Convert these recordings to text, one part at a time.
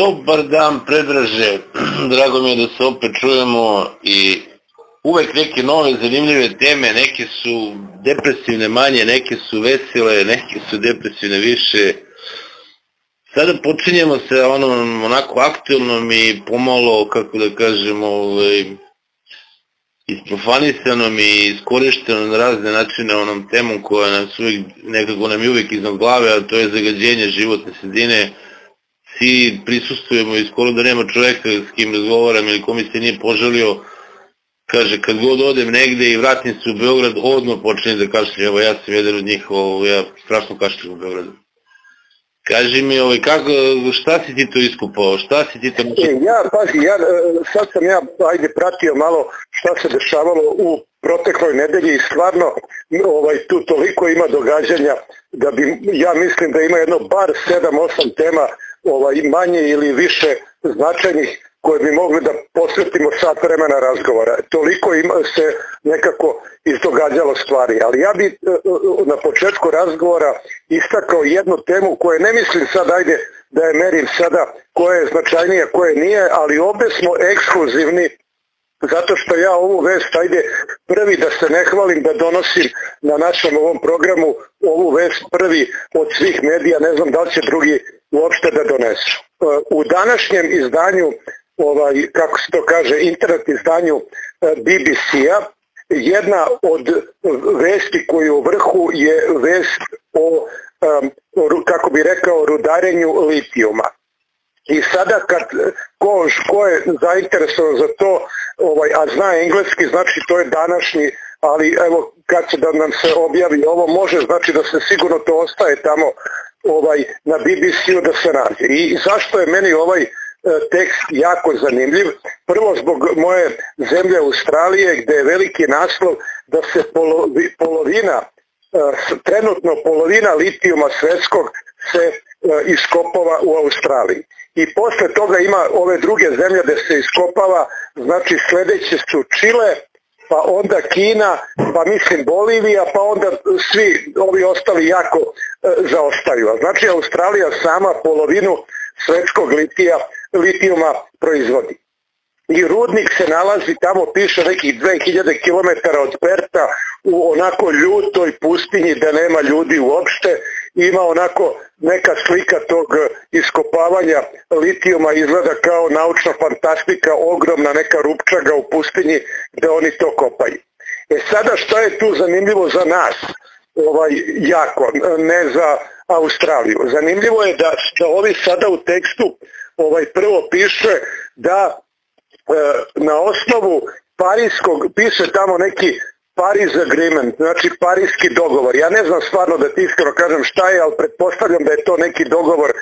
Dobar dan, Predraže. Drago mi je da se opet čujemo i uvek neke nove zanimljive teme, neke su depresivne manje, neke su vesele, neke su depresivne više. Sada počinjemo sa onom onako aktualnom i pomalo, kako da kažemo, ovaj, isprofanisanom i iskorištenom na razne načine onom temom koja nam su uvijek, nekako nam je uvijek iznad glave, a to je zagađenje životne sredine, svi prisustujemo i skoro da nema čoveka s kim razgovaram ili ko mi se nije poželio, kaže kad god odem negde i vratim se u Beograd, odmah počne da kašljem, evo ja sam jedan od njih, ja strašno kašljem u Beogradu. Kaži mi, ovaj, kako, šta si ti to iskupao, šta si ti to... E, ja, pazi, ja, e, sad sam ja, ajde, pratio malo šta se dešavalo u protekloj nedelji i stvarno ovaj, tu toliko ima događanja da bi, ja mislim da ima jedno bar 7-8 tema ovaj, manje ili više značajnih koje bi mogli da posvetimo sat vremena razgovora. Toliko ima se nekako izdogađalo stvari, ali ja bi e, e, na početku razgovora istakao jednu temu koju ne mislim sad ajde da je merim sada koja je značajnija, koje nije, ali ovde smo ekskluzivni zato što ja ovu vest, ajde prvi da se ne hvalim da donosim na našem ovom programu ovu vest prvi od svih medija, ne znam da li će drugi uopšte da donesu. E, u današnjem izdanju, ovaj, kako se to kaže, internet izdanju e, BBC-a, jedna od vesti koju u vrhu je vest o, kako bi rekao, rudarenju litijuma. I sada kad ko, ko je zainteresovan za to, ovaj, a zna engleski, znači to je današnji, ali evo kad se da nam se objavi ovo može, znači da se sigurno to ostaje tamo ovaj na BBC-u da se nađe. I zašto je meni ovaj e, tekst jako zanimljiv? Prvo zbog moje zemlje Australije gde je veliki naslov da se polovina, e, trenutno polovina litijuma svetskog se e, iskopava u Australiji. I posle toga ima ove druge zemlje gde se iskopava, znači sledeće su Čile, pa onda Kina, pa mislim Bolivija, pa onda svi ovi ostali jako e, zaostaju. Znači Australija sama polovinu svetskog litija, litijuma proizvodi. I rudnik se nalazi, tamo piše nekih 2000 km od Perta u onako ljutoj pustinji da nema ljudi uopšte ima onako neka slika tog iskopavanja litijuma izgleda kao naučna fantastika, ogromna neka rupčaga u pustinji gde oni to kopaju. E sada šta je tu zanimljivo za nas, ovaj, jako, ne za Australiju. Zanimljivo je da, da ovi sada u tekstu ovaj prvo piše da e, na osnovu Parijskog piše tamo neki Paris Agreement, znači parijski dogovor. Ja ne znam stvarno da ti iskreno kažem šta je, ali pretpostavljam da je to neki dogovor e,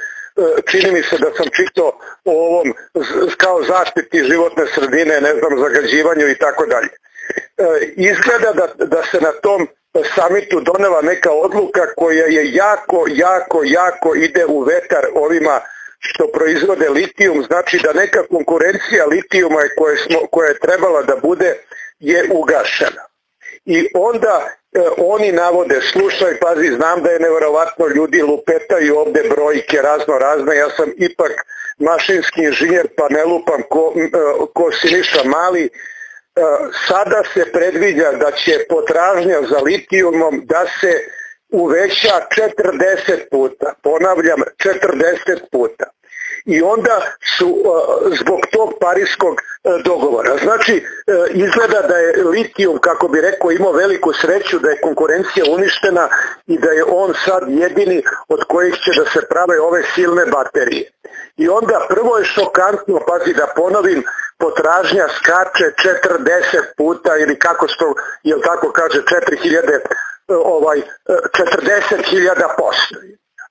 čini mi se da sam čitao o ovom kao zaštiti životne sredine, ne znam, zagađivanju i tako dalje. E, izgleda da, da se na tom samitu donela neka odluka koja je jako, jako, jako ide u vetar ovima što proizvode litijum, znači da neka konkurencija litijuma smo, koja je trebala da bude je ugašena i onda e, oni navode, slušaj, pazi, znam da je nevjerovatno ljudi lupetaju ovde brojke razno razne, ja sam ipak mašinski inženjer pa ne lupam ko, e, ko Siniša Mali, e, sada se predviđa da će potražnja za litijumom da se uveća 40 puta, ponavljam 40 puta i onda su zbog tog parijskog e, dogovora. Znači, e, izgleda da je litijum, kako bi rekao, imao veliku sreću, da je konkurencija uništena i da je on sad jedini od kojih će da se prave ove silne baterije. I onda prvo je šokantno, pazi da ponovim, potražnja skače 40 puta ili kako sto, jel tako kaže, 4000 e, ovaj 40.000 posto.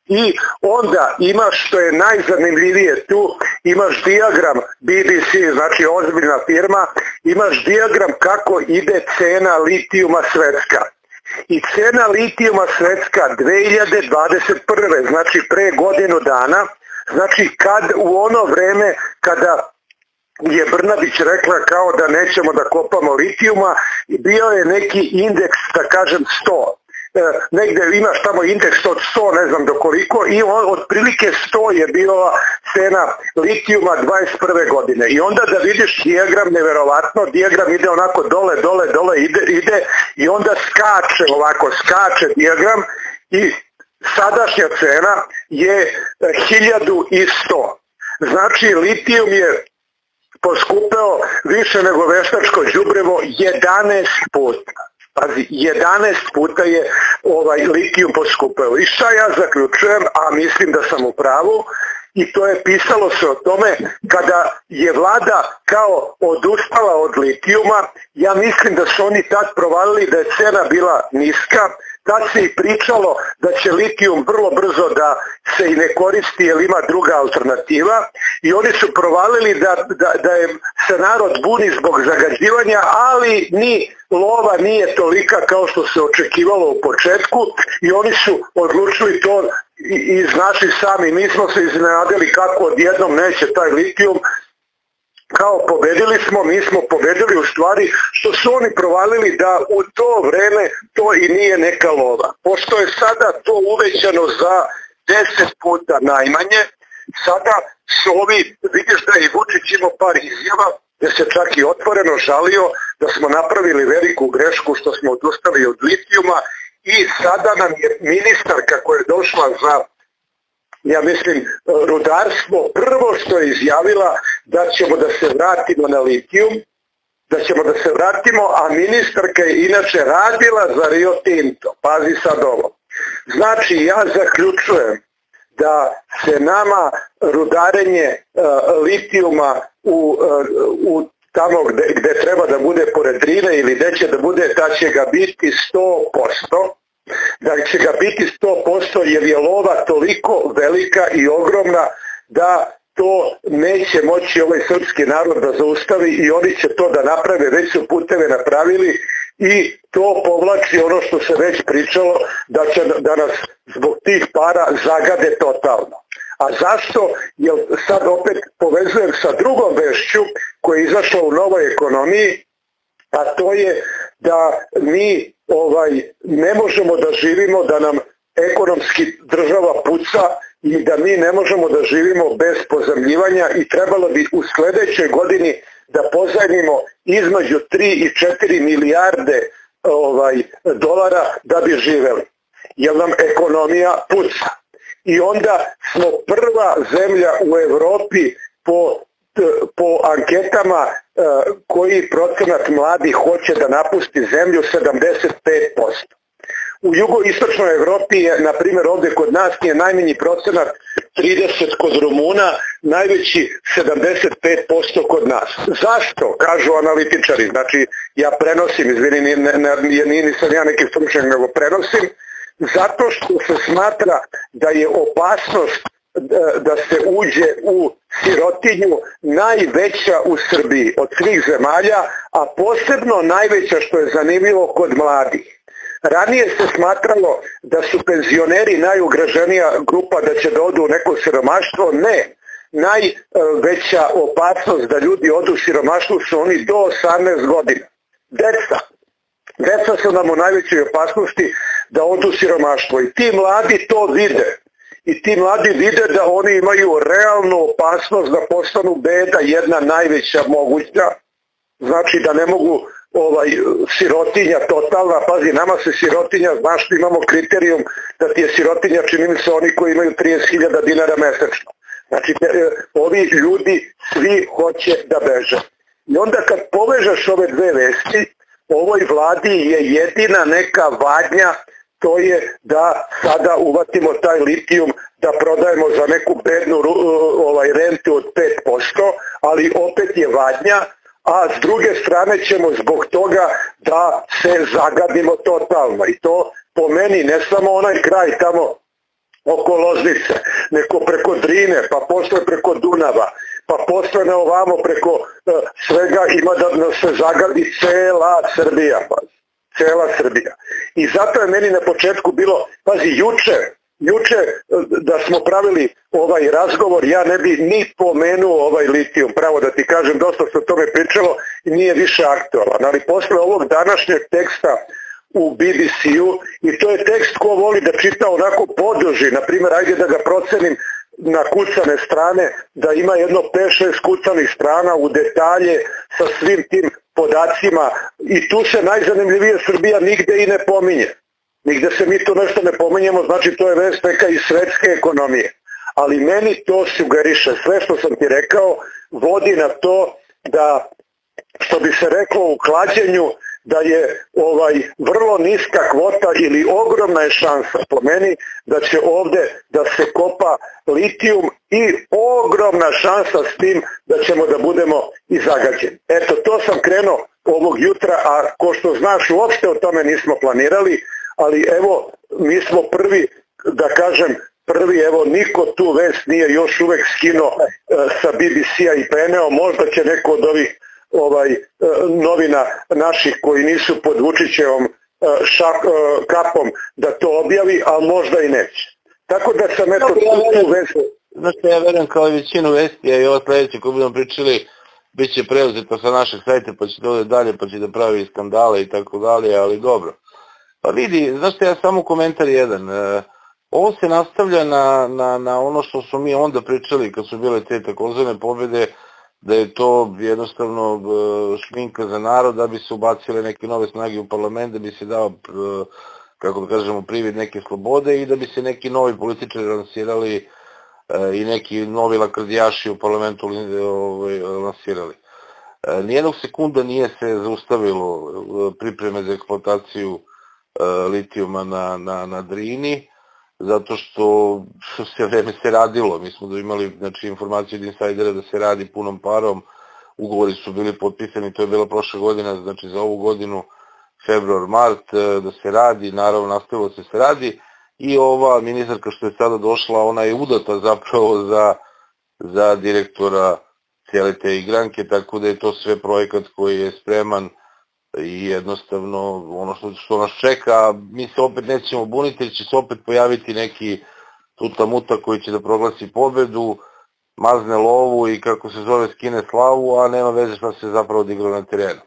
I onda imaš što je najzanimljivije tu, imaš diagram BBC, znači ozbiljna firma, imaš diagram kako ide cena litijuma svetska. I cena litijuma svetska 2021. znači pre godinu dana, znači kad u ono vreme kada je Brnabić rekla kao da nećemo da kopamo litijuma, bio je neki indeks, da kažem 100. negde imaš tamo indeks od 100, ne znam do koliko, i on, otprilike 100 je bila cena litijuma 21. godine. I onda da vidiš dijagram, neverovatno, dijagram ide onako dole, dole, dole, ide, ide i onda skače ovako, skače dijagram i sadašnja cena je 1100. Znači litijum je poskupeo više nego veštačko đubrevo 11 puta. Pazi, 11 puta je ovaj litijum poskupeo. I šta ja zaključujem, a mislim da sam u pravu, i to je pisalo se o tome kada je vlada kao odustala od litijuma, ja mislim da su oni tad provalili da je cena bila niska, Tad se i pričalo da će litijum vrlo brzo da se i ne koristi jer ima druga alternativa. I oni su provalili da, da, da je se narod buni zbog zagađivanja, ali ni lova nije tolika kao što se očekivalo u početku. I oni su odlučili to i, znači sami, mi smo se iznenadili kako odjednom neće taj litijum kao pobedili smo, mi smo pobedili u stvari što su oni provalili da u to vreme to i nije neka lova. Pošto je sada to uvećano za 10 puta najmanje, sada su ovi, vidiš da je i Vučić imao par izjava, gde se čak i otvoreno žalio da smo napravili veliku grešku što smo odustali od litijuma i sada nam je ministar kako je došla za ja mislim, rudarstvo prvo što je izjavila da ćemo da se vratimo na litijum, da ćemo da se vratimo, a ministarka je inače radila za Rio Tinto. Pazi sad ovo. Znači, ja zaključujem da se nama rudarenje uh, litijuma u, uh, u tamo gde, treba da bude pored Drine ili gde će da bude, da će ga biti 100%, da će ga biti 100% jer je lova toliko velika i ogromna da to neće moći ovaj srpski narod da zaustavi i oni će to da naprave, već su puteve napravili i to povlači ono što se već pričalo da će da nas zbog tih para zagade totalno. A zašto? Jer sad opet povezujem sa drugom vešću koja je izašla u novoj ekonomiji, a to je da mi ovaj ne možemo da živimo da nam ekonomski država puca i da mi ne možemo da živimo bez pozemljivanja i trebalo bi u sledećoj godini da pozajmimo između 3 i 4 milijarde ovaj dolara da bi živeli. Jer nam ekonomija puca. I onda smo prva zemlja u Evropi po po anketama e, koji procenat mladih hoće da napusti zemlju 75%. U jugoistočnoj Evropi je, na primjer ovde kod nas je najmanji procenat 30 kod Rumuna, najveći 75% kod nas. Zašto? Kažu analitičari. Znači, ja prenosim, izvini, nije, nije, nisam ja neki stručnjak, nego prenosim, zato što se smatra da je opasnost da se uđe u sirotinju najveća u Srbiji od svih zemalja, a posebno najveća što je zanimljivo kod mladih. Ranije se smatralo da su penzioneri najugraženija grupa da će da odu u neko siromaštvo, ne. Najveća opasnost da ljudi odu u siromaštvo su oni do 18 godina. Deca. Deca su nam u najvećoj opasnosti da odu u siromaštvo i ti mladi to vide i ti mladi vide da oni imaju realnu opasnost da postanu beda jedna najveća moguća, znači da ne mogu ovaj sirotinja totalna, pazi, nama se sirotinja, znaš imamo kriterijum da ti je sirotinja, čini se oni koji imaju 30.000 dinara mesečno. Znači, e, ovi ljudi svi hoće da beže. I onda kad povežaš ove dve vesti, ovoj vladi je jedina neka vadnja to je da sada uvatimo taj litijum da prodajemo za neku bednu ovaj, rentu od 5%, ali opet je vadnja, a s druge strane ćemo zbog toga da se zagadimo totalno. I to po meni ne samo onaj kraj tamo oko Loznice, neko preko Drine, pa posle preko Dunava, pa posle na ovamo preko uh, svega ima da se zagadi cela Srbija. Cela Srbija. I zato je meni na početku bilo, pazi, juče, juče e, da smo pravili ovaj razgovor, ja ne bi ni pomenuo ovaj litijum, pravo da ti kažem, dosta se o tome pričalo nije više aktualan, ali posle ovog današnjeg teksta u BBC-u i to je tekst ko voli da čita onako podoži, na primjer, ajde da ga procenim na kucane strane, da ima jedno 5-6 kucanih strana u detalje sa svim tim podacima i tu se najzanimljivije Srbija nigde i ne pominje. Nigde se mi to nešto ne pominjemo, znači to je vest neka iz svetske ekonomije. Ali meni to sugeriše, sve što sam ti rekao, vodi na to da, što bi se reklo u klađenju, da je ovaj vrlo niska kvota ili ogromna je šansa po meni da će ovde da se kopa litijum i ogromna šansa s tim da ćemo da budemo i zagađeni. Eto, to sam krenuo ovog jutra, a ko što znaš, uopšte o tome nismo planirali, ali evo, mi smo prvi, da kažem, prvi, evo, niko tu vest nije još uvek skino e, sa BBC-a i preneo, možda će neko od ovih ovaj e, novina naših koji nisu pod Vučićevom e, šak, e, kapom da to objavi, a možda i neće. Tako da sam eto tu, tu vest... Znaš ja verujem kao i većinu vesti, a i ovo sledeće koju budemo pričali, bit će preuzeto sa našeg sajta, pa će da dalje, pa će da pravi skandale i tako dalje, ali dobro. Pa vidi, znaš ja samo komentar jedan. Ovo se nastavlja na, na, na ono što smo mi onda pričali kad su bile te takozvane pobede, da je to jednostavno e, šminka za narod, da bi se ubacile neke nove snage u parlament, da bi se dao, e, kako da kažemo, privid neke slobode i da bi se neki novi političari lansirali e, i neki novi lakrdijaši u parlamentu ovaj, lansirali. Nijednog sekunda nije se zaustavilo pripreme za eksploataciju litijuma na, na, na Drini, zato što se vreme se radilo. Mi smo imali znači, informaciju od insajdera da se radi punom parom, ugovori su bili potpisani, to je bila prošla godina, znači za ovu godinu, februar, mart, e, da se radi, naravno nastavilo se se radi. I ova ministarka što je sada došla, ona je udata zapravo za, za direktora cijele te igranke, tako da je to sve projekat koji je spreman i jednostavno ono što, što nas čeka, mi se opet nećemo buniti, jer će se opet pojaviti neki tuta muta koji će da proglasi pobedu, mazne lovu i kako se zove skine slavu, a nema veze šta se zapravo odigrao na terenu.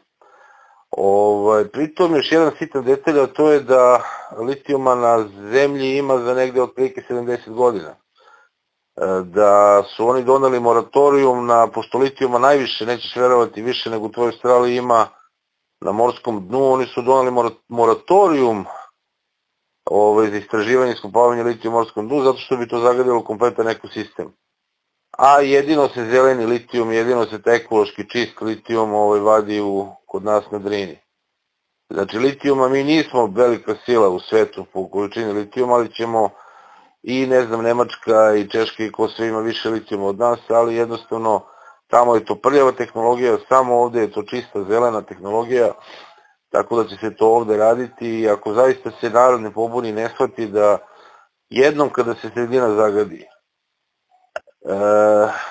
Ovaj, pritom još jedan sitan detalj, a to je da litijuma na zemlji ima za negde otprilike 70 godina. E, da su oni donali moratorijum na, pošto litijuma najviše, nećeš verovati više nego u tvojoj Australiji ima na morskom dnu, oni su donali moratorijum ovaj, za istraživanje i skupavanje litija u morskom dnu, zato što bi to zagadilo kompletan ekosistem. A jedino se zeleni litijum, jedino se taj ekološki čist litijum ovaj, vadi u, kod nas na Drini. Znači litijuma mi nismo velika sila u svetu po količini litijuma, ali ćemo i ne znam Nemačka i Češka i ko sve ima više litijuma od nas, ali jednostavno Tamo je to prljava tehnologija, samo ovde je to čista zelena tehnologija, tako da će se to ovde raditi i ako zaista se narod ne pobuni, ne shvati da jednom kada se sredina zagadi, e,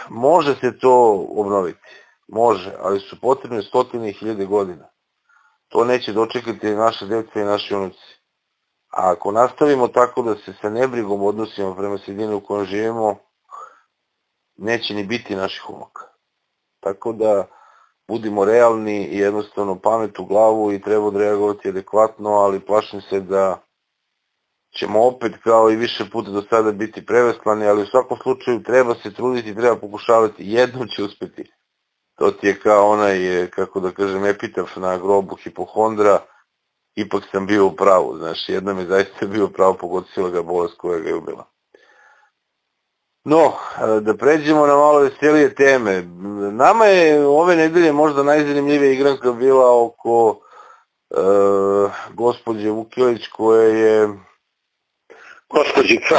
može se to obnoviti, može, ali su potrebne stotine i hiljade godina. To neće dočekati naše djece i naši unuci. A ako nastavimo tako da se sa nebrigom odnosimo prema sredini u kojoj živimo, neće ni biti naših umaka. Tako da budimo realni i jednostavno pamet u glavu i treba odreagovati adekvatno, ali plašim se da ćemo opet kao i više puta do sada biti preveslani, ali u svakom slučaju treba se truditi, treba pokušavati, jednom će uspeti. To ti je kao onaj, kako da kažem, epitaf na grobu hipohondra, ipak sam bio u pravu, znaš, jednom je zaista bio u pravu, pogodila ga bolest koja ga je ubila. No, da pređemo na malo veselije teme. Nama je ove nedelje možda najzanimljivija igranka bila oko e, gospođe Vukilić koja je... Gospođica.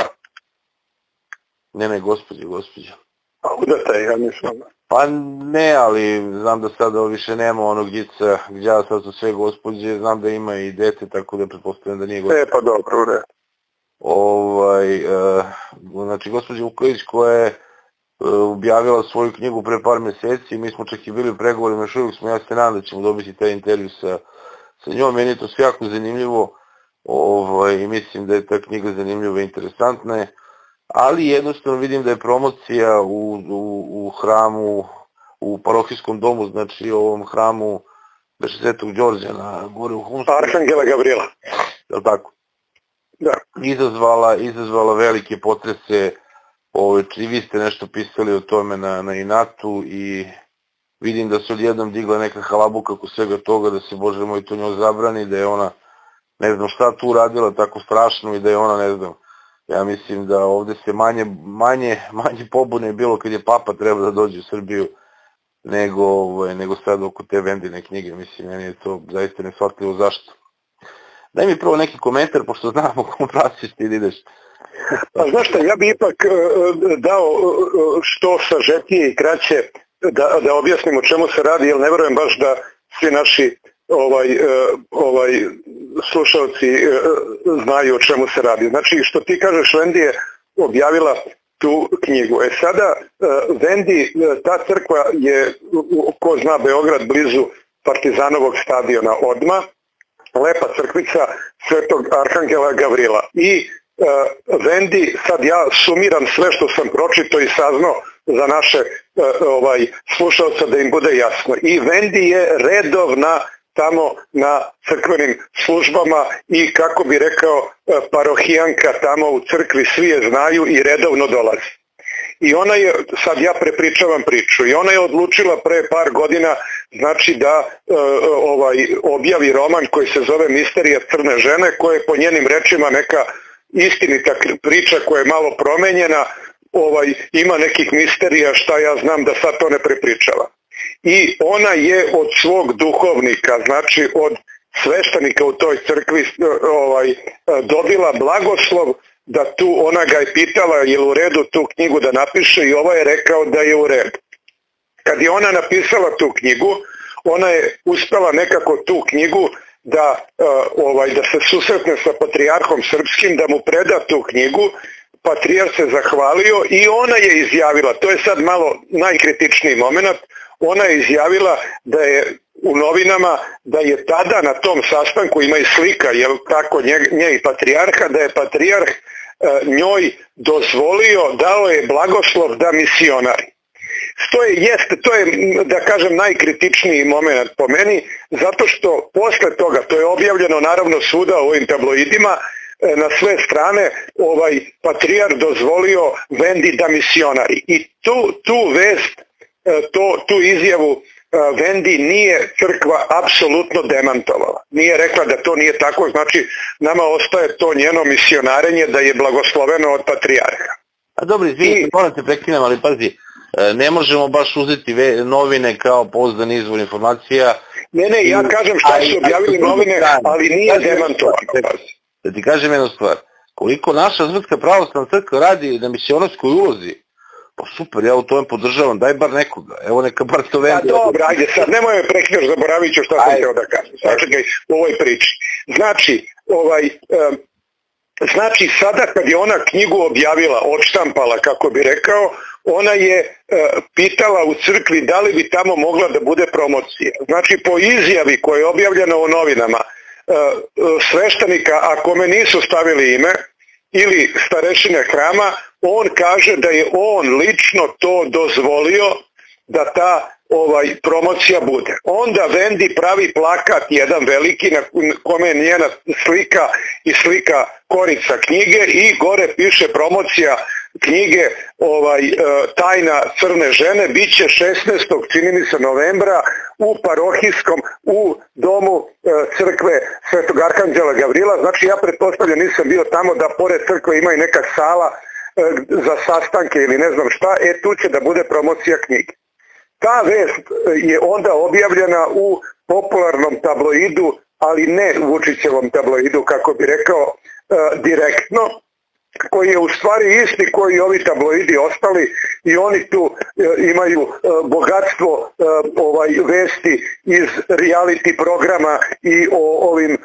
Ne, ne, gospođe, gospođa. A udata je, ja nisam. Pa ne, ali znam da sada više nema onog gica gdje sad su sve gospođe, znam da ima i dete, tako da pretpostavljam da nije gospođa. E, pa dobro, u ovaj, e, znači gospođa Vuković koja je e, objavila svoju knjigu pre par meseci, mi smo čak i bili u pregovorima, još uvijek smo, ja se nadam da ćemo dobiti taj intervju sa, sa njom, meni je to sve jako zanimljivo, ovaj, i mislim da je ta knjiga zanimljiva i interesantna je, ali jednostavno vidim da je promocija u, u, u hramu, u parohijskom domu, znači ovom hramu beše Svetog Đorđa na gore u Humsku. Arhangela Gavrila. Je tako? Izazvala, izazvala velike potrese, ovaj, i vi ste nešto pisali o tome na, na Inatu i vidim da se odjednom digla neka halabuka kako svega toga, da se, Bože moj, to njoj zabrani, da je ona, ne znam šta tu radila tako strašno i da je ona, ne znam, ja mislim da ovde se manje, manje, manje pobune bilo kad je papa treba da dođe u Srbiju nego, ovaj, nego sad oko te vendine knjige, mislim, meni je to zaista nesvatljivo zašto. Daj mi prvo neki komentar, pošto znamo kom prasiš ti ideš. Pa znaš šta, ja bi ipak uh, dao uh, što sažetije i kraće da, da objasnim o čemu se radi, jer ne verujem baš da svi naši ovaj, ovaj slušalci znaju o čemu se radi. Znači, što ti kažeš, Vendi je objavila tu knjigu. E sada, Vendi, ta crkva je, ko zna Beograd, blizu Partizanovog stadiona odma, lepa crkvica Svetog Arhangela Gavrila. I uh, Vendi, sad ja sumiram sve što sam pročito i saznao za naše uh, ovaj da im bude jasno. I Vendi je redovna tamo na crkvenim službama i kako bi rekao uh, parohijanka tamo u crkvi svi je znaju i redovno dolazi. I ona je, sad ja prepričavam priču, i ona je odlučila pre par godina znači da e, ovaj objavi roman koji se zove Misterija crne žene, koja je po njenim rečima neka istinita priča koja je malo promenjena, ovaj ima nekih misterija šta ja znam da sad to ne prepričava. I ona je od svog duhovnika, znači od sveštenika u toj crkvi ovaj dobila blagoslov da tu ona ga je pitala je u redu tu knjigu da napiše i ovo je rekao da je u redu. Kad je ona napisala tu knjigu, ona je uspela nekako tu knjigu da, uh, ovaj, da se susretne sa patrijarhom srpskim, da mu preda tu knjigu, patrijar se zahvalio i ona je izjavila, to je sad malo najkritičniji moment, ona je izjavila da je u novinama da je tada na tom sastanku ima i slika, jel tako, nje, nje i patrijarha, da je patrijarh e, njoj dozvolio, dao je blagoslov da misionari. To je, jeste, to je, da kažem, najkritičniji moment po meni, zato što posle toga, to je objavljeno naravno svuda u ovim tabloidima, e, na sve strane ovaj patrijar dozvolio Vendi da misionari. I tu, tu vest, e, to, tu izjavu Vendi nije crkva apsolutno demantovala. Nije rekla da to nije tako, znači nama ostaje to njeno misionarenje da je blagosloveno od patrijarha. A dobro, izvini, I... moram te prekinem, ali pazi, e, ne možemo baš uzeti novine kao pozdan izvor informacija. Ne, ne, ja kažem šta su objavili novine, ali nije demantovano. Da ti kažem jednu stvar, koliko naša Srpska pravoslavna crkva radi na misionarskoj ulozi, Pa super, ja u tome podržavam, daj bar nekoga, evo neka bar to vende. Pa dobro, ajde, sad nemoj me prekinuš, zaboravit ću šta sam teo da kažem. Sačekaj u ovoj priči. Znači, ovaj, um, znači sada kad je ona knjigu objavila, odštampala, kako bi rekao, ona je uh, pitala u crkvi da li bi tamo mogla da bude promocija. Znači, po izjavi koja je objavljena u novinama, uh, sveštenika, ako me nisu stavili ime, ili starešine hrama, on kaže da je on lično to dozvolio da ta ovaj promocija bude. Onda Vendi pravi plakat jedan veliki na kome je njena slika i slika korica knjige i gore piše promocija knjige ovaj e, tajna crne žene biće 16. čini mi se novembra u parohijskom u domu e, crkve Svetog Arhanđela Gavrila znači ja pretpostavljam nisam bio tamo da pored crkve ima i neka sala za sastanke ili ne znam šta e tu će da bude promocija knjige. Ta vest je onda objavljena u popularnom tabloidu ali ne Vučićevom tabloidu kako bi rekao direktno koji je u stvari isti koji ovi tabloidi ostali i oni tu e, imaju e, bogatstvo e, ovaj vesti iz reality programa i o ovim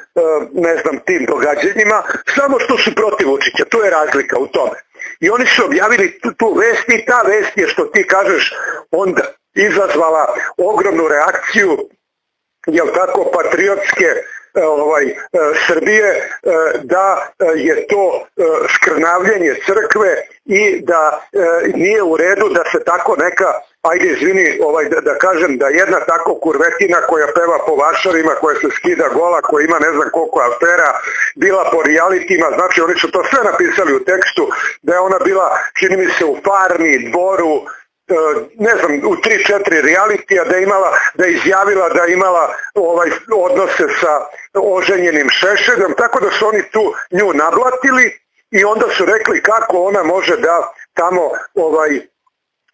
ne znam tim događanjima samo što su protiv Vučića. To je razlika u tome i oni su objavili tu, tu vest i ta vest je što ti kažeš onda izazvala ogromnu reakciju jel tako patriotske E, ovaj e, Srbije e, da je to skrnavljenje crkve i da nije u redu da se tako neka ajde izvini ovaj, da, kažem da jedna tako kurvetina koja peva po vašarima, koja se skida gola, koja ima ne znam koliko afera, bila po realitima, znači oni su to sve napisali u tekstu, da je ona bila, čini mi se, u farmi, dvoru, e, ne znam, u 3-4 realitija da je imala, da izjavila da je imala ovaj odnose sa oženjenim šešedom, tako da su oni tu nju nablatili i onda su rekli kako ona može da tamo ovaj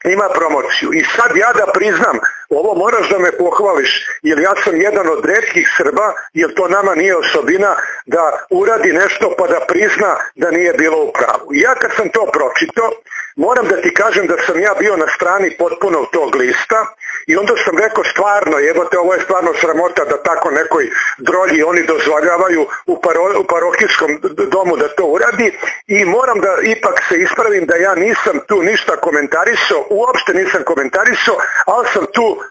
ima promociju. I sad ja da priznam, ovo moraš da me pohvališ, jer ja sam jedan od redkih Srba, jer to nama nije osobina, da uradi nešto pa da prizna da nije bilo u pravu. Ja kad sam to pročito, moram da ti kažem da sam ja bio na strani potpuno tog lista i onda sam rekao stvarno, jebote, ovo je stvarno sramota da tako nekoj drolji oni dozvoljavaju u, paro, u parohijskom domu da to uradi i moram da ipak se ispravim da ja nisam tu ništa komentarisao, uopšte nisam komentarisao, ali sam tu,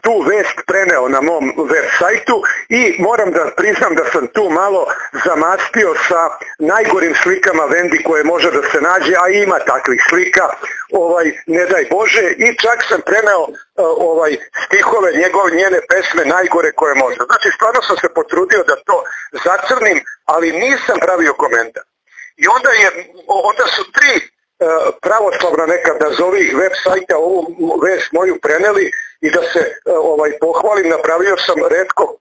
tu vest preneo na mom web sajtu i moram da priznam da sam tu malo zamastio sa najgorim slikama Vendi koje može da se nađe, a ima takvih slika, ovaj, ne daj Bože, i čak sam preneo e, ovaj stihove njegove njene pesme najgore koje može. Znači stvarno sam se potrudio da to zacrnim, ali nisam pravio komentar. I onda je onda su tri e, pravoslavna neka nazovi web sajta ovu vest moju preneli i da se e, ovaj pohvalim, napravio sam redko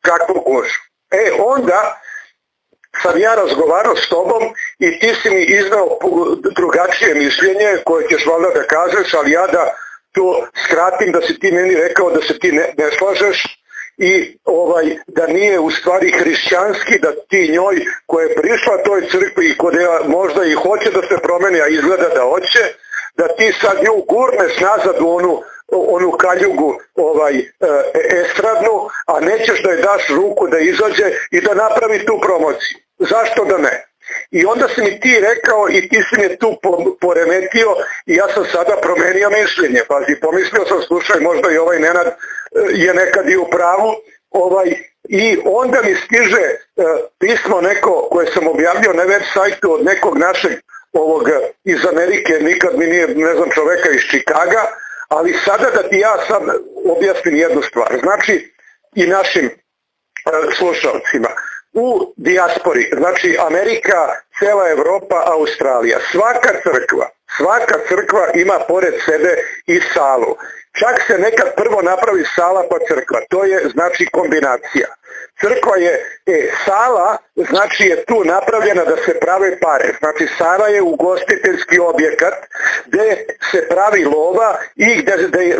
kakvu gužu. E onda sam ja razgovarao s tobom i ti si mi iznao drugačije mišljenje koje ćeš valjda da kažeš, ali ja da to skratim da si ti meni rekao da se ti ne, ne slažeš i ovaj da nije u stvari hrišćanski da ti njoj koja je prišla toj crkvi i koja možda i hoće da se promeni, a izgleda da hoće, da ti sad nju gurneš nazad u onu onu kaljugu ovaj e, estradnu, a nećeš da je daš ruku da izađe i da napravi tu promociju. Zašto da ne? I onda si mi ti rekao i ti si me tu poremetio i ja sam sada promenio mišljenje. Pazi, pomislio sam, slušaj, možda i ovaj Nenad e, je nekad i u pravu, ovaj, i onda mi stiže e, pismo neko koje sam objavio na web sajtu od nekog našeg ovog iz Amerike, nikad mi nije, ne znam, čoveka iz Čikaga, ali sada da ti ja sad objasnim jednu stvar. Znači, i našim e, slušalcima u dijaspori, znači Amerika, cela Evropa, Australija, svaka crkva, svaka crkva ima pored sebe i salu. Čak se nekad prvo napravi sala pa crkva, to je znači kombinacija. Crkva je, e, sala znači je tu napravljena da se prave pare. Znači sala je ugostiteljski objekat gde se pravi lova i gde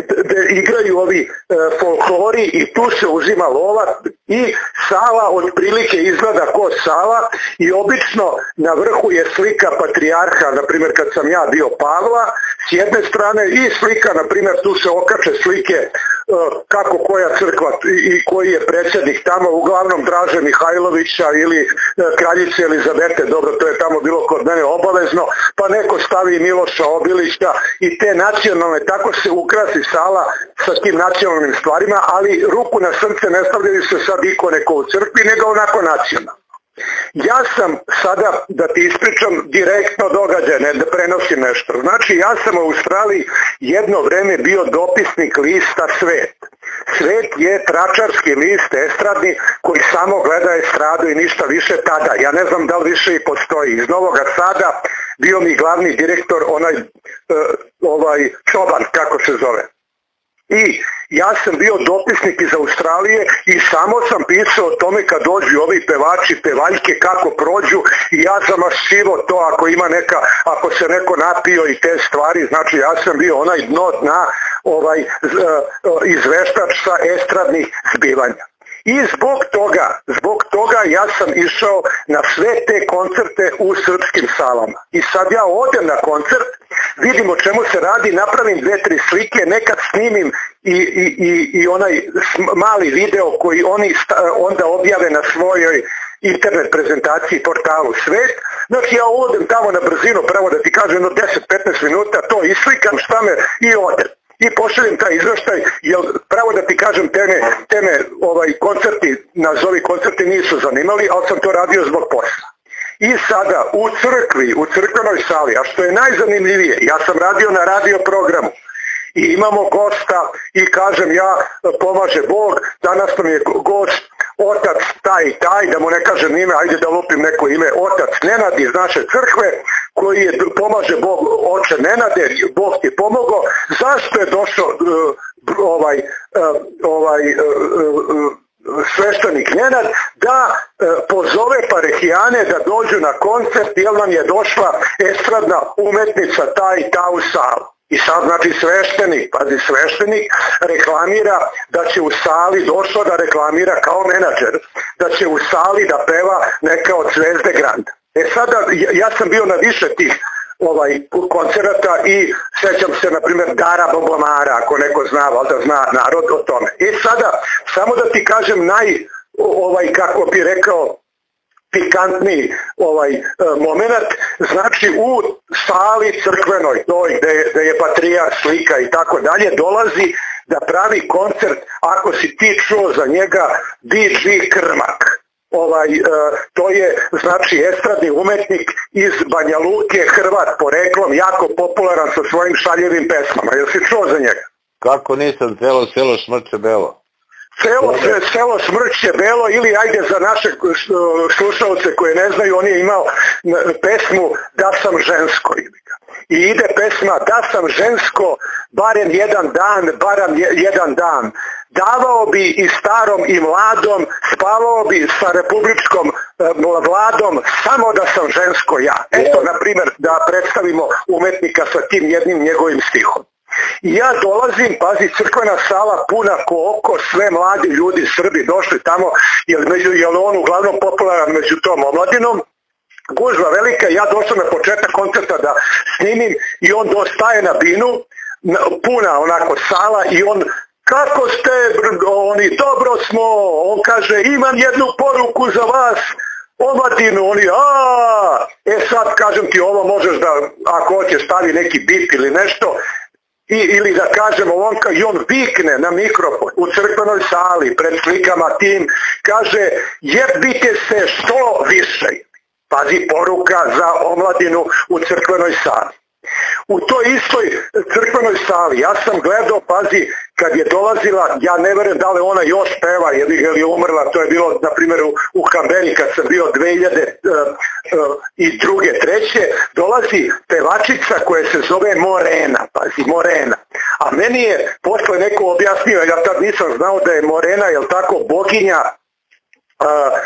igraju ovi e, folklori i tu se uzima lova i sala otprilike izgleda ko sala i obično na vrhu je slika patrijarha, na primjer kad sam ja bio Pavla, s jedne strane i slika, na primjer tu se okače slike e, kako koja crkva i koji je predsjednik tamo, uglavnom Draže Mihajlovića ili e, kraljice Elizabete, dobro to je tamo bilo kod mene obavezno, pa neko stavi Miloša Obilića i te nacionalne, tako se ukrasi sala sa tim nacionalnim stvarima, ali ruku na srce ne stavljaju se sad ikone ko u crkvi, nego onako nacionalno. Ja sam sada, da ti ispričam, direktno događaj, ne da prenosim nešto. Znači, ja sam u Australiji jedno vreme bio dopisnik lista Svet. Svet je tračarski list estradni koji samo gleda estradu i ništa više tada. Ja ne znam da li više i postoji. Iz Novog Sada bio mi glavni direktor onaj uh, ovaj Čoban, kako se zove. I ja sam bio dopisnik iz Australije i samo sam pisao o tome kad dođu ovi pevači, pevaljke, kako prođu i ja sam to ako ima neka, ako se neko napio i te stvari, znači ja sam bio onaj dno na ovaj, izveštač sa estradnih zbivanja. I zbog toga, zbog toga ja sam išao na sve te koncerte u srpskim salama. I sad ja odem na koncert, vidim o čemu se radi, napravim dve, tri slike, nekad snimim i, i, i, i onaj mali video koji oni onda objave na svojoj internet prezentaciji portalu Svet. Znači ja odem tamo na brzinu, pravo da ti kažem, no 10-15 minuta, to islikam, šta me i odem i pošaljem taj izveštaj, jer pravo da ti kažem teme, teme ovaj, koncerti, nazovi koncerti nisu zanimali, ali sam to radio zbog posla. I sada u crkvi, u crkvenoj sali, a što je najzanimljivije, ja sam radio na radio programu i imamo gosta i kažem ja pomaže Bog, danas nam je gost otac taj i taj, da mu ne kažem ime, ajde da lupim neko ime, otac Nenad iz naše crkve, koji je pomaže Bog oče Nenade, Bog ti pomogao, zašto je došao uh, ovaj, uh, ovaj uh, sveštenik Nenad da pozove parehijane da dođu na koncert jer nam je došla estradna umetnica ta i ta u salu. I sad znači sveštenik, pazi sveštenik reklamira da će u sali, došao da reklamira kao menadžer, da će u sali da peva neka od Zvezde Granda. E sada, ja sam bio na više tih ovaj koncerata i sećam se na primjer Dara Bobomara, ako neko zna, valjda zna narod o tome. I sada, samo da ti kažem naj, ovaj, kako bi rekao, pikantni ovaj e, moment, znači u sali crkvenoj, toj gde je patrijar slika i tako dalje, dolazi da pravi koncert, ako si ti čuo za njega, DJ Krmak. Ovaj, e, to je znači estradni umetnik iz Banja Luke, Hrvat poreklom, jako popularan sa svojim šaljevim pesmama. Jel si čuo za njega? Kako nisam, celo selo šmrče belo. Selo, selo smrće belo ili ajde za naše slušalce koje ne znaju, on je imao pesmu Da sam žensko. I ide pesma Da sam žensko, barem jedan dan, barem jedan dan. Davao bi i starom i mladom, spavao bi sa republičkom e, vladom, samo da sam žensko ja. Eto, na primjer, da predstavimo umetnika sa tim jednim njegovim stihom. I ja dolazim, pazi, crkvena sala puna ko oko, sve mladi ljudi, Srbi došli tamo, jer, među, on uglavnom popularan među tom omladinom, gužva velika, ja došao na početak koncerta da snimim i on dostaje na binu, puna onako sala i on kako ste oni, dobro smo, on kaže imam jednu poruku za vas, omladinu, oni, a, e sad kažem ti ovo možeš da, ako hoće stavi neki bit ili nešto, ili da kažemo on, i on vikne na mikrofon u crkvenoj sali pred slikama tim, kaže jebite se što više. Pazi poruka za omladinu u crkvenoj sali. U toj istoj crkvenoj sali, ja sam gledao, pazi, kad je dolazila, ja ne verujem da li ona još peva ili je umrla, to je bilo, na primjer, u, u kad sam bio 2000 uh, uh, i druge, treće, dolazi pevačica koja se zove Morena, pazi, Morena. A meni je posle neko objasnio, ja tad nisam znao da je Morena, jel tako, boginja uh,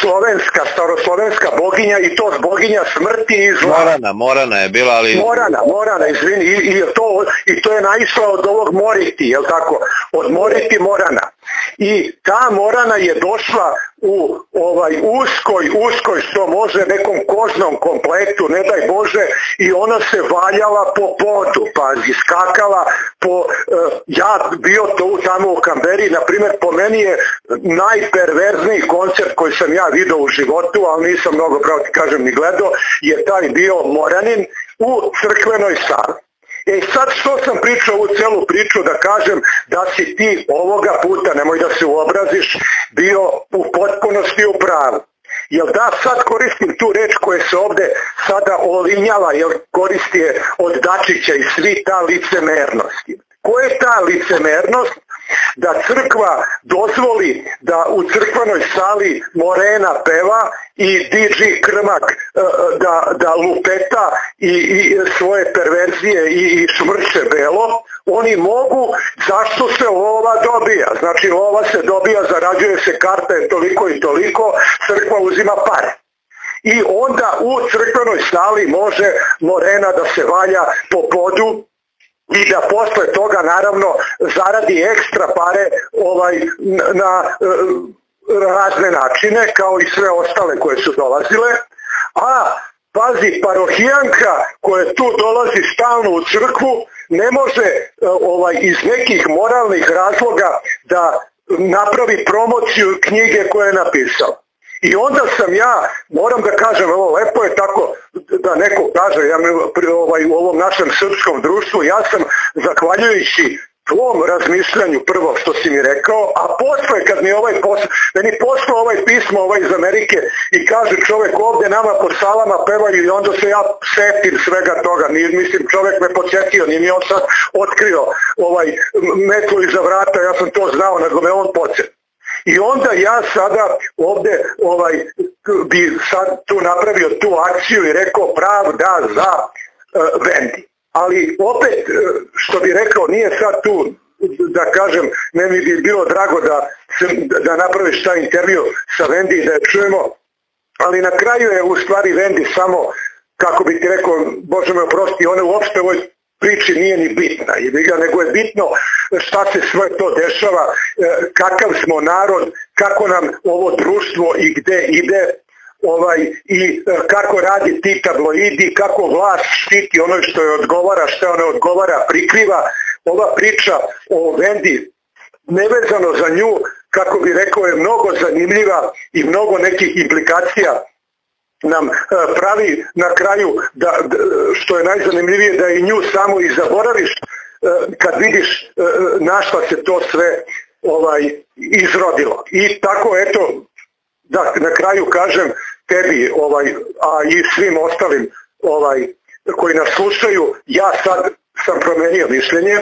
slovenska, staroslovenska boginja i to boginja smrti i zla. Morana, Morana je bila, ali... Morana, Morana, izvini, i, i, to, i to je naišla od ovog Moriti, jel tako? Od Moriti Morana. I ta Morana je došla u ovaj uskoj, uskoj što može nekom kožnom kompletu, ne daj Bože, i ona se valjala po podu, pazi, skakala po, uh, ja bio to tamo u Kamberi, na primjer po meni je najperverzniji koncert koji sam ja video u životu, ali nisam mnogo, pravo ti kažem, ni gledao, je taj bio Moranin u crkvenoj sali. E sad što sam pričao ovu celu priču da kažem da si ti ovoga puta, nemoj da se uobraziš, bio u potpunosti u pravu. Jel da sad koristim tu reč koja se ovde sada olinjala, jel koristi je od Dačića i svi ta licemernost. Ko je ta licemernost? Da crkva dozvoli da u crkvenoj sali Morena peva i DJ Krmak e, da, da lupeta i, i svoje perverzije i, i šmrče belo, oni mogu, zašto se ova dobija? Znači ova se dobija, zarađuje se karte toliko i toliko, crkva uzima pare. I onda u crkvenoj sali može Morena da se valja po podu i da posle toga naravno zaradi ekstra pare ovaj na e, razne načine kao i sve ostale koje su dolazile, a pazi parohijanka koja tu dolazi stalno u crkvu ne može e, ovaj iz nekih moralnih razloga da napravi promociju knjige koje je napisala. I onda sam ja, moram da kažem, ovo lepo je tako da neko kaže, ja ovaj, u ovom našem srpskom društvu, ja sam zahvaljujući tvom razmišljanju prvo što si mi rekao, a posle kad mi ovaj posle, meni poslao ovaj pismo ovaj iz Amerike i kaže čovjek ovdje nama po salama pevaju i onda se ja setim svega toga, nije, mislim čovjek me podsjetio, nije mi on sad otkrio ovaj metlu iza vrata, ja sam to znao, nego me on podsjetio. I onda ja sada ovdje ovaj, bi sad tu napravio tu akciju i rekao pravda za uh, Vendi. Ali opet, e, što bi rekao, nije sad tu da kažem, meni bi bilo drago da, da napraviš taj intervju sa Vendi i da je čujemo, ali na kraju je u stvari Vendi samo, kako bi ti rekao, Bože me oprosti, ona uopšte ovoj priči nije ni bitna, nego je bitno šta se sve to dešava, e, kakav smo narod, kako nam ovo društvo i gde ide, ovaj i e, kako radi ti tabloidi, kako vlast štiti ono što je odgovara, što ne odgovara, prikriva. Ova priča o Vendi nevezano za nju, kako bi rekao, je mnogo zanimljiva i mnogo nekih implikacija nam e, pravi na kraju što je najzanimljivije da i nju samo i zaboraviš e, kad vidiš na šta se to sve ovaj izrodilo. I tako eto da na kraju kažem tebi ovaj, a i svim ostalim ovaj, koji nas slušaju, ja sad sam promenio mišljenje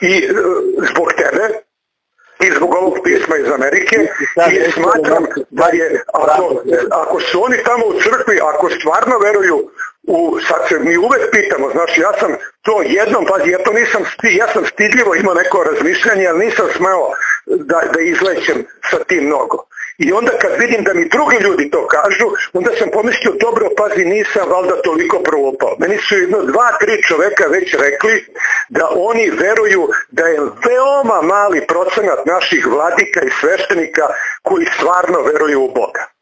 i e, zbog tebe i zbog ovog pisma iz Amerike i smatram da je, ako, ako su oni tamo u crkvi, ako stvarno veruju u, sad se mi uvek pitamo, znači ja sam to jednom, pazi, ja to nisam, ja sam stidljivo imao neko razmišljanje, ali nisam smeo da, da izlećem sa tim mnogo. I onda kad vidim da mi drugi ljudi to kažu, onda sam pomislio, dobro, pazi, nisam valjda toliko provopao. Meni su jedno, dva, tri čoveka već rekli da oni veruju da je veoma mali procenat naših vladika i sveštenika koji stvarno veruju u Boga.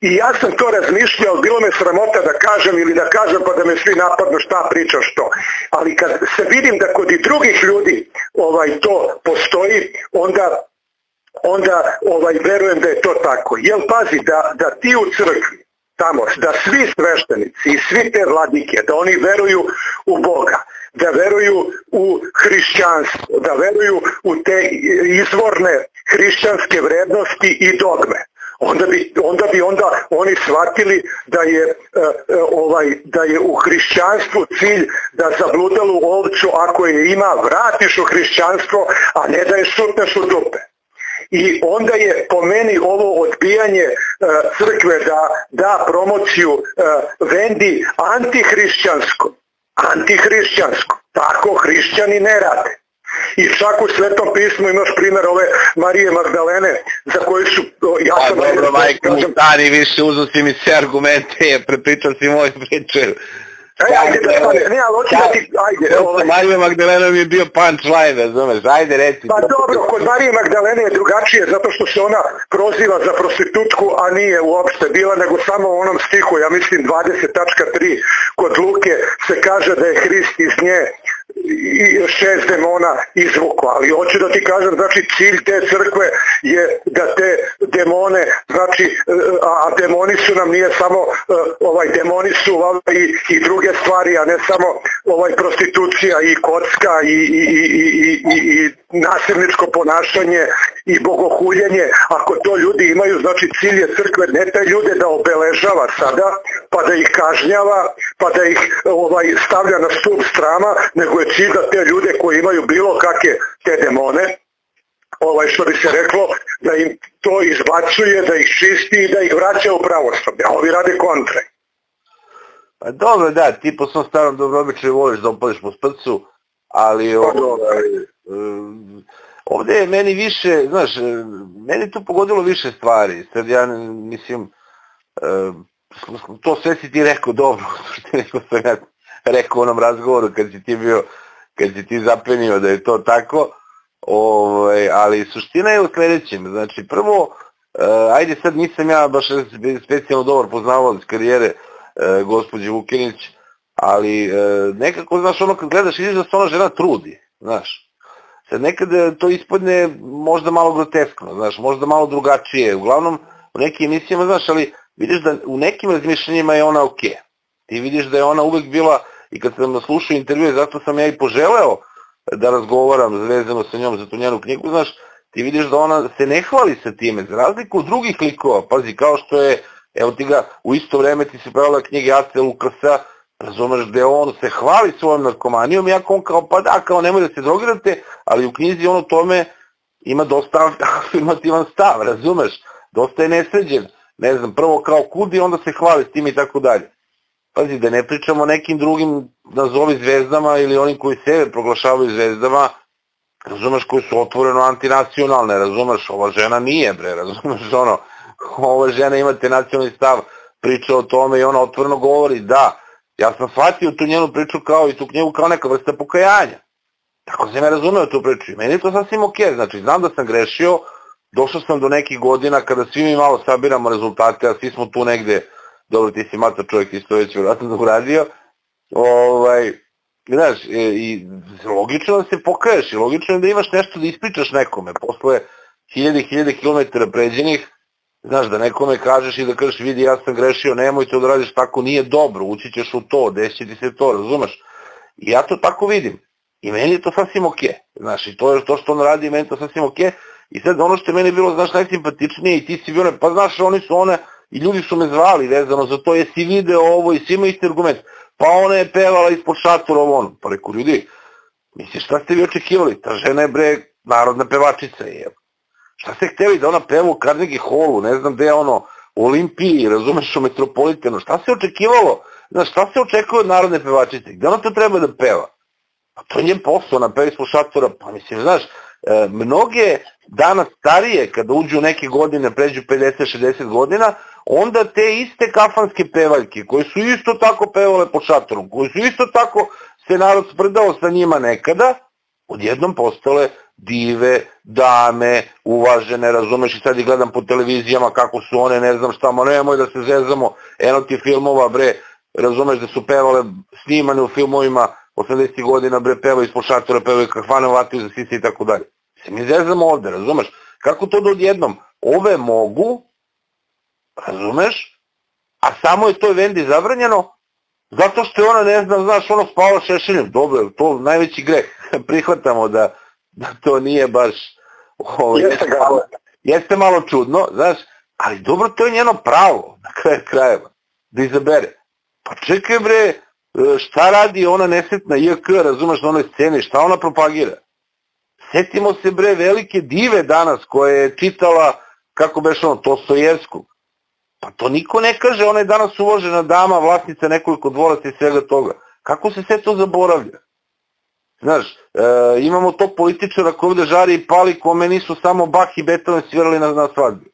I ja sam to razmišljao, bilo me sramota da kažem ili da kažem pa da me svi napadnu šta pričam što. Ali kad se vidim da kod i drugih ljudi ovaj to postoji, onda onda ovaj, verujem da je to tako. Jel pazi, da, da ti u crkvi, tamo, da svi sveštenici i svi te vladike, da oni veruju u Boga, da veruju u hrišćanstvo, da veruju u te izvorne hrišćanske vrednosti i dogme. Onda bi, onda bi onda oni shvatili da je, e, e, ovaj, da je u hrišćanstvu cilj da zabludalu ovcu ako je ima vratiš u hrišćanstvo, a ne da je šutneš u dupe i onda je po meni ovo odbijanje e, crkve da da promociju e, vendi antihrišćansko. Antihrišćansko. Tako hrišćani ne rade. I čak u Svetom pismu imaš primjer ove Marije Magdalene za koju su... Ja pa sam... dobro, majko, stani više, uzosti mi se argumente, prepričao si moje priče. Ajde da stane, ne, ali hoću da ti, ajde. Ovaj. Marija Magdalena mi je bio punchline, razumeš, ajde reci. Pa dobro, kod Marije Magdalene je drugačije, zato što se ona proziva za prostitutku, a nije uopšte bila, nego samo u onom stihu, ja mislim 20.3, kod Luke se kaže da je Hrist iz nje šest demona izvuku, ali hoću da ti kažem, znači cilj te crkve je da te demone, znači, a demoni su nam nije samo, e, ovaj, demoni su i, i druge stvari, a ne samo ovaj prostitucija i kocka i, i, i, i, i nasilničko ponašanje i bogohuljenje, ako to ljudi imaju, znači cilj je crkve ne te ljude da obeležava sada, pa da ih kažnjava, pa da ih ovaj, stavlja na stup strama, nego je cilj da te ljude koji imaju bilo kakve te demone, ovaj što bi se reklo, da im to izbacuje, da ih čisti i da ih vraća u pravoslavlje, a ovi rade kontre. Pa dobro, da, ti po svom starom dobrobičaju voliš da opališ po sprcu, ali pa ovaj, um, ovdje je meni više, znaš, meni to pogodilo više stvari. Sad ja mislim, um, to sve si ti rekao dobro, što neko sam ja rekao u onom razgovoru kad si ti bio, kad si ti zaplenio da je to tako, ovaj, ali suština je u sljedećem, znači prvo, uh, ajde sad nisam ja baš specijalno dobar poznavalac karijere uh, gospođe Vukinić, ali uh, nekako, znaš, ono kad gledaš, vidiš da se ona žena trudi, znaš, Sad nekad to ispadne možda malo groteskno, znaš, možda malo drugačije, uglavnom u nekim emisijama, znaš, ali vidiš da u nekim razmišljenjima je ona ok. Ti vidiš da je ona uvek bila, i kad sam slušao intervjue, zato sam ja i poželeo da razgovaram vezano sa njom za tu njenu knjigu, znaš, ti vidiš da ona se ne hvali sa time, za razliku od drugih likova, pazi, kao što je, evo ti ga, u isto vreme ti se pravila knjige Ace Lukasa, razumeš, gde on se hvali svojom narkomanijom, iako on kao, pa da, kao nemoj da se drogirate, ali u knjizi on o tome ima dosta afirmativan stav, razumeš, dosta je nesređen, ne znam, prvo kao kudi, onda se hvali s tim i tako dalje. Pazi, da ne pričamo nekim drugim, nazovi zvezdama ili onim koji sebe proglašavaju zvezdama, razumeš, koji su otvoreno antinacionalne, razumeš, ova žena nije, bre, razumeš, ono, ova žena imate nacionalni stav, priča o tome i ona otvoreno govori, da, ja sam shvatio tu njenu priču kao i tu knjigu kao neka vrsta pokajanja. Tako se me razumeo tu priču meni je to sasvim ok, znači znam da sam grešio, došao sam do nekih godina kada svi mi malo sabiramo rezultate, a svi smo tu negde, dobro ti si mata čovjek isto već vjerojatno uradio, ovaj, znaš, i, e, i logično da se pokaješ i logično da imaš nešto da ispričaš nekome, posle hiljade hiljade kilometara pređenih, znaš, da nekome kažeš i da kažeš vidi ja sam grešio, nemoj to da radiš tako, nije dobro, ući ćeš u to, desi ti se to, razumeš? I ja to tako vidim. I meni je to sasvim. Okay. Znaš, i to je to što on radi, meni je to sasvim. Okay. I sad ono što je meni bilo, znaš, najsimpatičnije i ti si bio, pa znaš, oni su one, i ljudi su me zvali vezano za to, jesi video ovo i svi imaju isti argument. Pa ona je pevala ispod šatora ovo ono. Pa reku, ljudi, misliš, šta ste vi očekivali? Ta žena je bre narodna pevačica je. Šta ste hteli da ona peva u Carnegie Hallu, ne znam gde je ono, u Olimpiji, razumeš, u Metropolitanu, šta se očekivalo? Znaš, šta se očekuje od narodne pevačice? Gde ona to treba da peva? Pa to je njen posao, na pevi ispod šatora, pa mislim, znaš, e, mnoge danas starije, kada uđu neke godine, pređu 50-60 godina, onda te iste kafanske pevaljke, koje su isto tako pevale pod šatorom, koje su isto tako se narod sprdao sa njima nekada, odjednom postale dive, dame, uvažene, razumeš i sad i gledam po televizijama kako su one, ne znam šta, nemoj da se zezamo, eno ti filmova, bre, razumeš da su pevale snimane u filmovima 80. godina, bre, peva ispod šatora, peva i kahvane vatiju za sise i tako dalje. Se mi zezamo ovde, razumeš? Kako to da odjednom? Ove mogu, razumeš, a samo je to Vendi zabranjeno, zato što je ona, ne znam, znaš, ono spava šešeljem. Dobro, to najveći greh. Prihvatamo da, da to nije baš... Ovo, ovaj, jeste, malo, jeste malo čudno, znaš, ali dobro, to je njeno pravo, na kraju krajeva, da izabere. Pa čekaj bre, e, šta radi ona nesretna JK, razumeš, na onoj sceni, šta ona propagira? Setimo se bre velike dive danas koje je čitala, kako beš ono, Tostojevskog. Pa to niko ne kaže, ona je danas uvožena dama, vlasnica nekoliko dvoraca i svega toga. Kako se sve to zaboravlja? Znaš, e, imamo tog političara koji ovde žari i pali kome nisu samo Bach i Beethoven svirali na, na svadbi.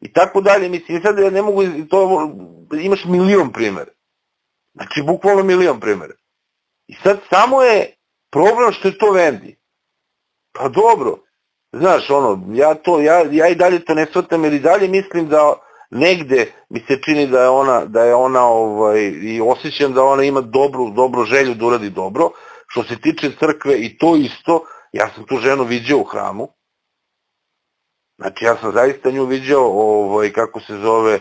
I tako dalje, mislim, sad ja ne mogu, to, imaš milion primjera. Znači, bukvalno milion primjera. I sad samo je problem što je to vendi. Pa dobro, znaš, ono, ja, to, ja, ja i dalje to ne shvatam, jer i dalje mislim da negde mi se čini da je ona, da je ona ovaj, i osjećam da ona ima dobru, dobru želju da uradi dobro. Što se tiče crkve i to isto, ja sam tu ženu viđao u hramu. Znači ja sam zaista nju viđao, ovaj, kako se zove,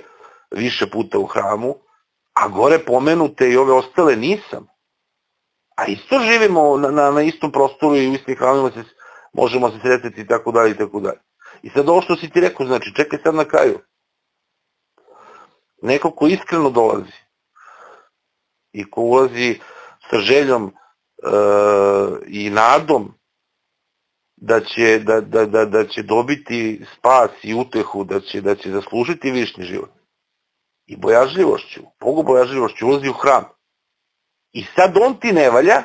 više puta u hramu, a gore pomenute i ove ostale nisam. A isto živimo na, na, na istom prostoru i u istim hramima se, možemo se sretati i tako dalje i tako dalje. I sad ovo što si ti rekao, znači čekaj sad na kraju. Neko ko iskreno dolazi i ko ulazi sa željom e, i nadom da će, dobiti spas i utehu, da će, da će zaslužiti višnji život. I bojažljivošću, bojažljivošću ulazi u hram. I sad on ti ne valja,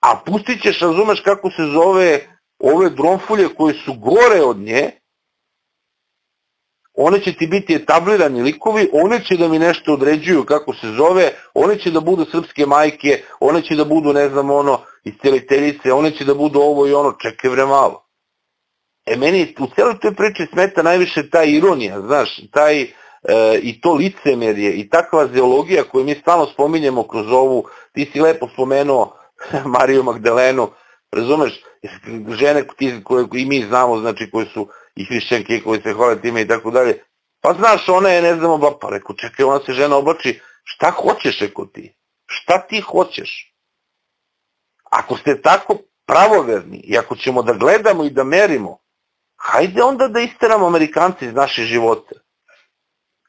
a pustit ćeš, razumeš kako se zove ove dronfulje koje su gore od nje, one će ti biti etablirani likovi, one će da mi nešto određuju kako se zove, one će da budu srpske majke, one će da budu, ne znam, ono, isceliteljice, one će da budu ovo i ono, čekaj vre malo. E meni u celoj toj priči smeta najviše ta ironija, znaš, taj, e, i to licemerje, i takva zeologija koju mi stalno spominjemo kroz ovu, ti si lepo spomenuo Mariju Magdalenu, razumeš, žene koje, i mi znamo, znači, koje su i hrišćanke koji se hvale time i tako dalje. Pa znaš, ona je, ne znamo, ba, pa rekao, čekaj, ona se žena oblači, šta hoćeš, rekao ti? Šta ti hoćeš? Ako ste tako pravoverni i ako ćemo da gledamo i da merimo, hajde onda da isteramo Amerikanci iz naše živote.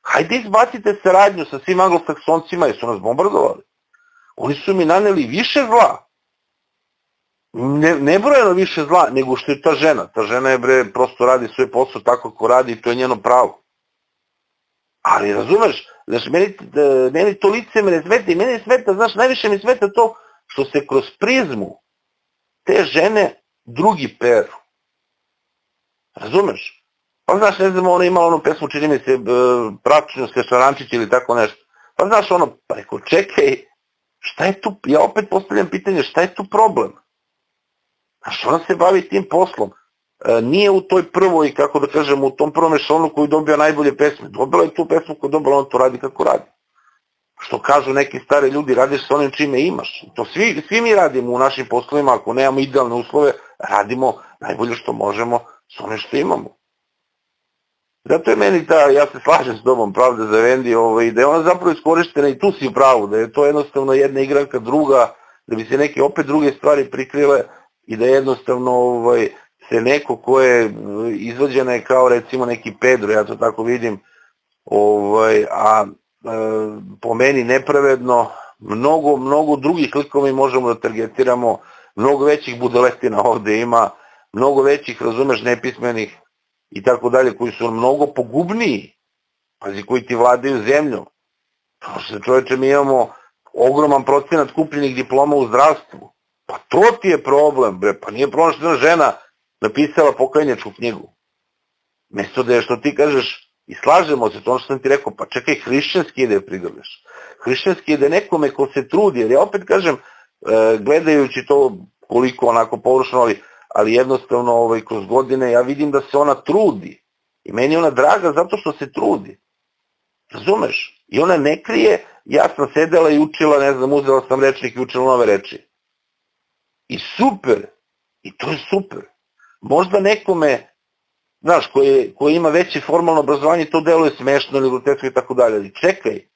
Hajde izbacite saradnju sa svim anglosaksoncima jer su nas bombardovali. Oni su mi naneli više zla. Ne, nebrojeno više zla nego što je ta žena. Ta žena je bre, prosto radi svoj posao tako kako radi i to je njeno pravo. Ali razumeš, znaš, meni, da, meni to lice me ne smeta i meni smeta, znaš, najviše mi smeta to što se kroz prizmu te žene drugi peru. Razumeš? Pa znaš, ne znam, ona imala onu pesmu, čini mi se, praktično se šarančić ili tako nešto. Pa znaš, ono, pa reko, čekaj, šta je tu, ja opet postavljam pitanje, šta je tu problem? Znaš, ona se bavi tim poslom. E, nije u toj prvoj, kako da kažem, u tom prvom koji dobija najbolje pesme. Dobila je tu pesmu koju dobila, on to radi kako radi. Što kažu neki stari ljudi, radiš sa onim čime imaš. To svi, svi mi radimo u našim poslovima, ako nemamo idealne uslove, radimo najbolje što možemo sa onim što imamo. Zato je meni ta, ja se slažem s dobom pravde za Vendi, ovaj, da je ona zapravo iskorištena i tu si u pravu, da je to jednostavno jedna igranka druga, da bi se neke opet druge stvari prikrile i da jednostavno ovaj, se neko ko je izvođena je kao recimo neki Pedro, ja to tako vidim, ovaj, a e, po meni nepravedno, mnogo, mnogo drugih likova možemo da targetiramo, mnogo većih budaletina ovde ima, mnogo većih, razumeš, nepismenih i tako dalje, koji su mnogo pogubniji, pazi, koji ti vladaju zemljom. To što čoveče, mi imamo ogroman procenat kupljenih diploma u zdravstvu. Pa to ti je problem, bre, pa nije problem što žena napisala pokajnjačku knjigu. Mesto da je što ti kažeš, i slažemo se, to ono što sam ti rekao, pa čekaj, hrišćanski je da je prigrliš. Hrišćanski je da nekome ko se trudi, jer ja opet kažem, e, gledajući to koliko onako površno, ali ali jednostavno ovaj, kroz godine ja vidim da se ona trudi. I meni ona draga zato što se trudi. Razumeš? I ona ne krije, ja sam sedela i učila, ne znam, uzela sam rečnik i učila nove reči. I super. I to je super. Možda nekome, znaš, koji, koji ima veće formalno obrazovanje, to deluje smešno ili groteskno i tako dalje. Ali čekaj,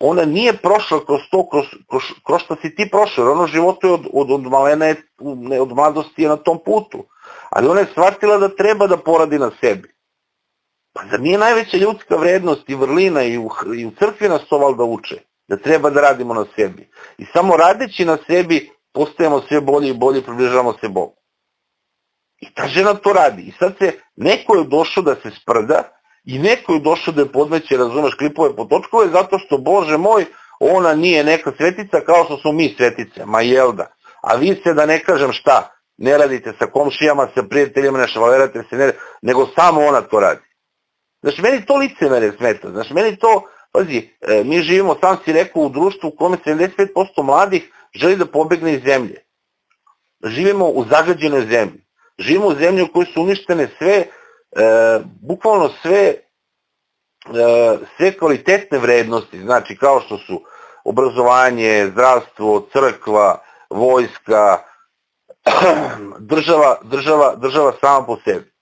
ona nije prošla kroz to, kroz, što si ti prošao, ono životu je od, malena, od mladosti je na tom putu. Ali ona je shvatila da treba da poradi na sebi. Pa za nije najveća ljudska vrednost i vrlina i u, i crkvi nas to valjda uče, da treba da radimo na sebi. I samo radeći na sebi postajemo sve bolji i bolji, približavamo se Bogu. I ta žena to radi. I sad se, neko je došao da se sprda, i neko je došao da je podmeće, razumeš, klipove po točkove, zato što, bože moj, ona nije neka svetica kao što smo mi svetice, ma jel da. A vi se, da ne kažem šta, ne radite sa komšijama, sa prijateljima, ne švalerate se, ne, nego samo ona to radi. Znaš, meni to lice mene smeta, znaš, meni to, pazi, e, mi živimo, sam si rekao, u društvu u kome 75% mladih želi da pobegne iz zemlje. Živimo u zagađenoj zemlji. Živimo u zemlji u kojoj su uništene sve bukvalno sve e, sve kvalitetne vrednosti, znači kao što su obrazovanje, zdravstvo, crkva, vojska, država, država, država sama po sebi.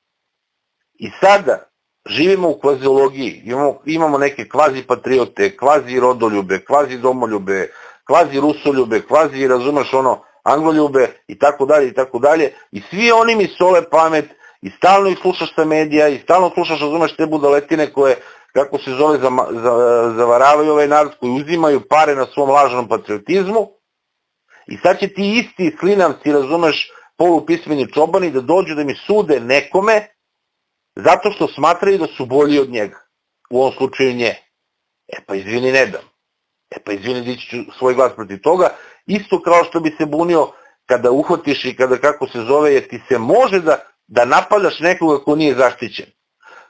I sada živimo u kvaziologiji, imamo, imamo neke kvazi patriote, kvazi rodoljube, kvazi domoljube, kvazi rusoljube, kvazi, razumeš ono, angloljube i tako dalje i tako dalje i svi oni mi sole pamet i stalno ih slušaš sa medija i stalno slušaš, razumeš, te budaletine koje, kako se zove, zavaravaju ovaj narod, koji uzimaju pare na svom lažnom patriotizmu i sad će ti isti slinavci, razumeš, polupismeni čobani da dođu da mi sude nekome zato što smatraju da su bolji od njega. U ovom slučaju nje. E pa izvini, ne dam. E pa izvini, dići ću svoj glas protiv toga. Isto kao što bi se bunio kada uhvatiš i kada kako se zove, jer ti se može da da napadaš nekoga ko nije zaštićen.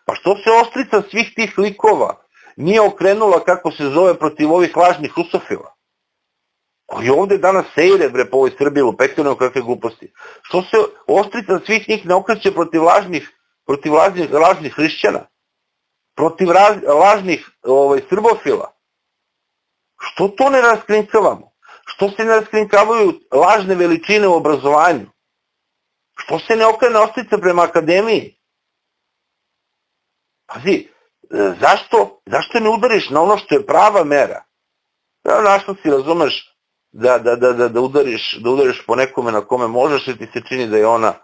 Pa što se ostrica svih tih likova nije okrenula kako se zove protiv ovih lažnih rusofila? Koji ovde danas sejre bre po ovoj Srbiji lupetine kakve gluposti. Što se ostrica svih njih ne okreće protiv lažnih, protiv lažnih hrišćana? Protiv raz, lažnih ovaj, srbofila? Što to ne raskrinkavamo? Što se ne raskrinkavaju lažne veličine u obrazovanju? Što se ne okrene ostica prema akademiji? Pazi, e, zašto, zašto ne udariš na ono što je prava mera? Ja, na što si razumeš, da, da, da, da, da, udariš, da udariš po nekome na kome možeš i ti se čini da je ona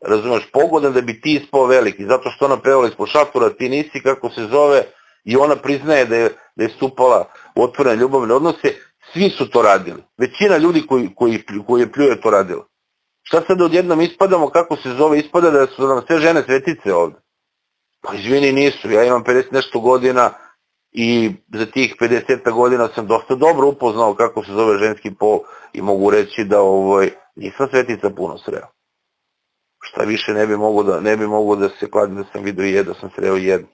razumeš, pogodan da bi ti ispao veliki, zato što ona pevala ispod šatora, ti nisi kako se zove i ona priznaje da je, da je stupala u otvorene ljubavne odnose, svi su to radili. Većina ljudi koji, koji, koji je pljuje to radila. Šta sad odjednom ispadamo, kako se zove, ispada da su nam sve žene svetice ovde. Pa izvini nisu, ja imam 50 nešto godina i za tih 50 godina sam dosta dobro upoznao kako se zove ženski pol i mogu reći da ovoj, nisam svetica puno sreo. Šta više ne bi mogo da, ne bi mogo da se kladim da sam vidio jedno, sam sreo jedno.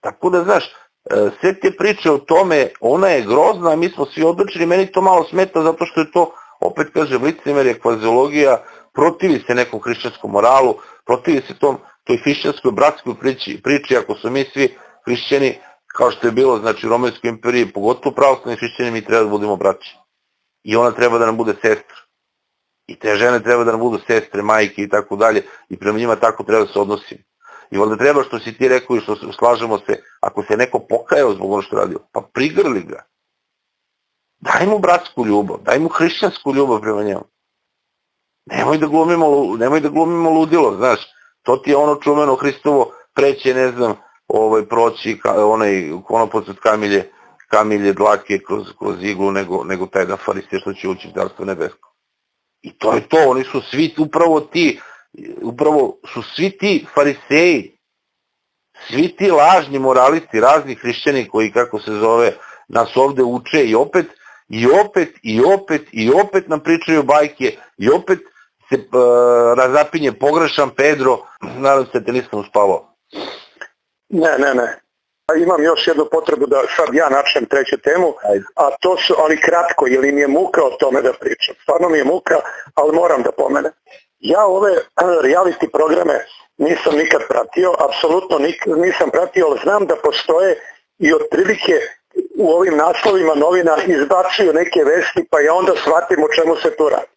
Tako da, znaš, e, sve te priče o tome, ona je grozna, mi smo svi odlučili, meni to malo smeta zato što je to, opet kažem, licemerje, kvaziologija, protivi se nekom hrišćanskom moralu, protivi se tom, toj hrišćanskoj bratskoj priči, priči, ako su mi svi hrišćani, kao što je bilo, znači, u Romanskoj imperiji, pogotovo pravoslavni hrišćani, mi treba da budemo braći. I ona treba da nam bude sestra. I te žene treba da nam budu sestre, majke i tako dalje, i prema njima tako treba da se odnosimo. I onda treba što si ti rekao i što slažemo se, ako se neko pokajao zbog ono što radio, pa prigrli ga. Daj mu bratsku ljubav, daj mu hrišćansku ljubav prema njemu. Nemoj da glumimo, nemoj da glumimo ludilo, znaš, to ti je ono čumeno Hristovo preće, ne znam, ovaj, proći ka, onaj konopot od kamilje, kamilje dlake kroz, kroz iglu nego, nego taj da farisije što će ući u carstvo nebesko. I to je to, oni su svi upravo ti, upravo su svi ti fariseji, svi ti lažni moralisti, razni hrišćani koji, kako se zove, nas ovde uče i opet, i opet, i opet, i opet nam pričaju bajke, i opet se uh, razapinje pogrešan Pedro, nadam se da te nisam uspavao. Ne, ne, ne. Imam još jednu potrebu da sad ja načnem treću temu, a to su, ali kratko, jer im je muka o tome da pričam. Stvarno mi je muka, ali moram da pomenem. Ja ove reality programe nisam nikad pratio, apsolutno nisam pratio, ali znam da postoje i otprilike u ovim naslovima novina izbacuju neke vesti, pa ja onda shvatim o čemu se tu radi.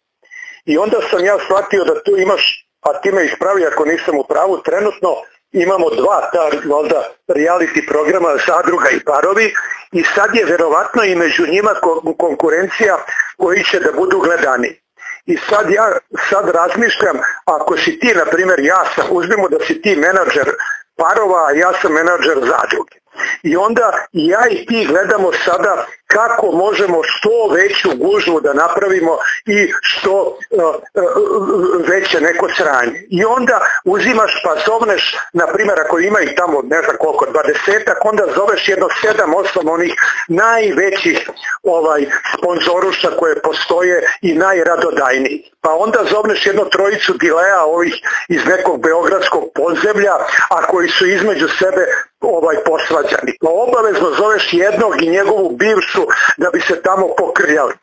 I onda sam ja shvatio da tu imaš, a ti me ispravi ako nisam u pravu, trenutno imamo dva ta možda reality programa Zadruga i Parovi i sad je verovatno i među njima konkurencija koji će da budu gledani. I sad ja sad razmišljam, ako si ti, na primjer, ja sam, uzmimo da si ti menadžer parova, a ja sam menadžer zadruge. I onda ja i ti gledamo sada kako možemo što veću gužvu da napravimo i što uh, uh, veće neko sranje. I onda uzimaš pa zovneš, na primjer ako ima ih tamo ne znam koliko, dvadesetak, onda zoveš jedno sedam, osam onih najvećih ovaj sponzoruša koje postoje i najradodajnijih. Pa onda zovneš jedno trojicu dileja ovih iz nekog beogradskog podzemlja, a koji su između sebe ovaj posvađani. Pa obavezno zoveš jednog i njegovu bivšu da bi se tamo pokrjali.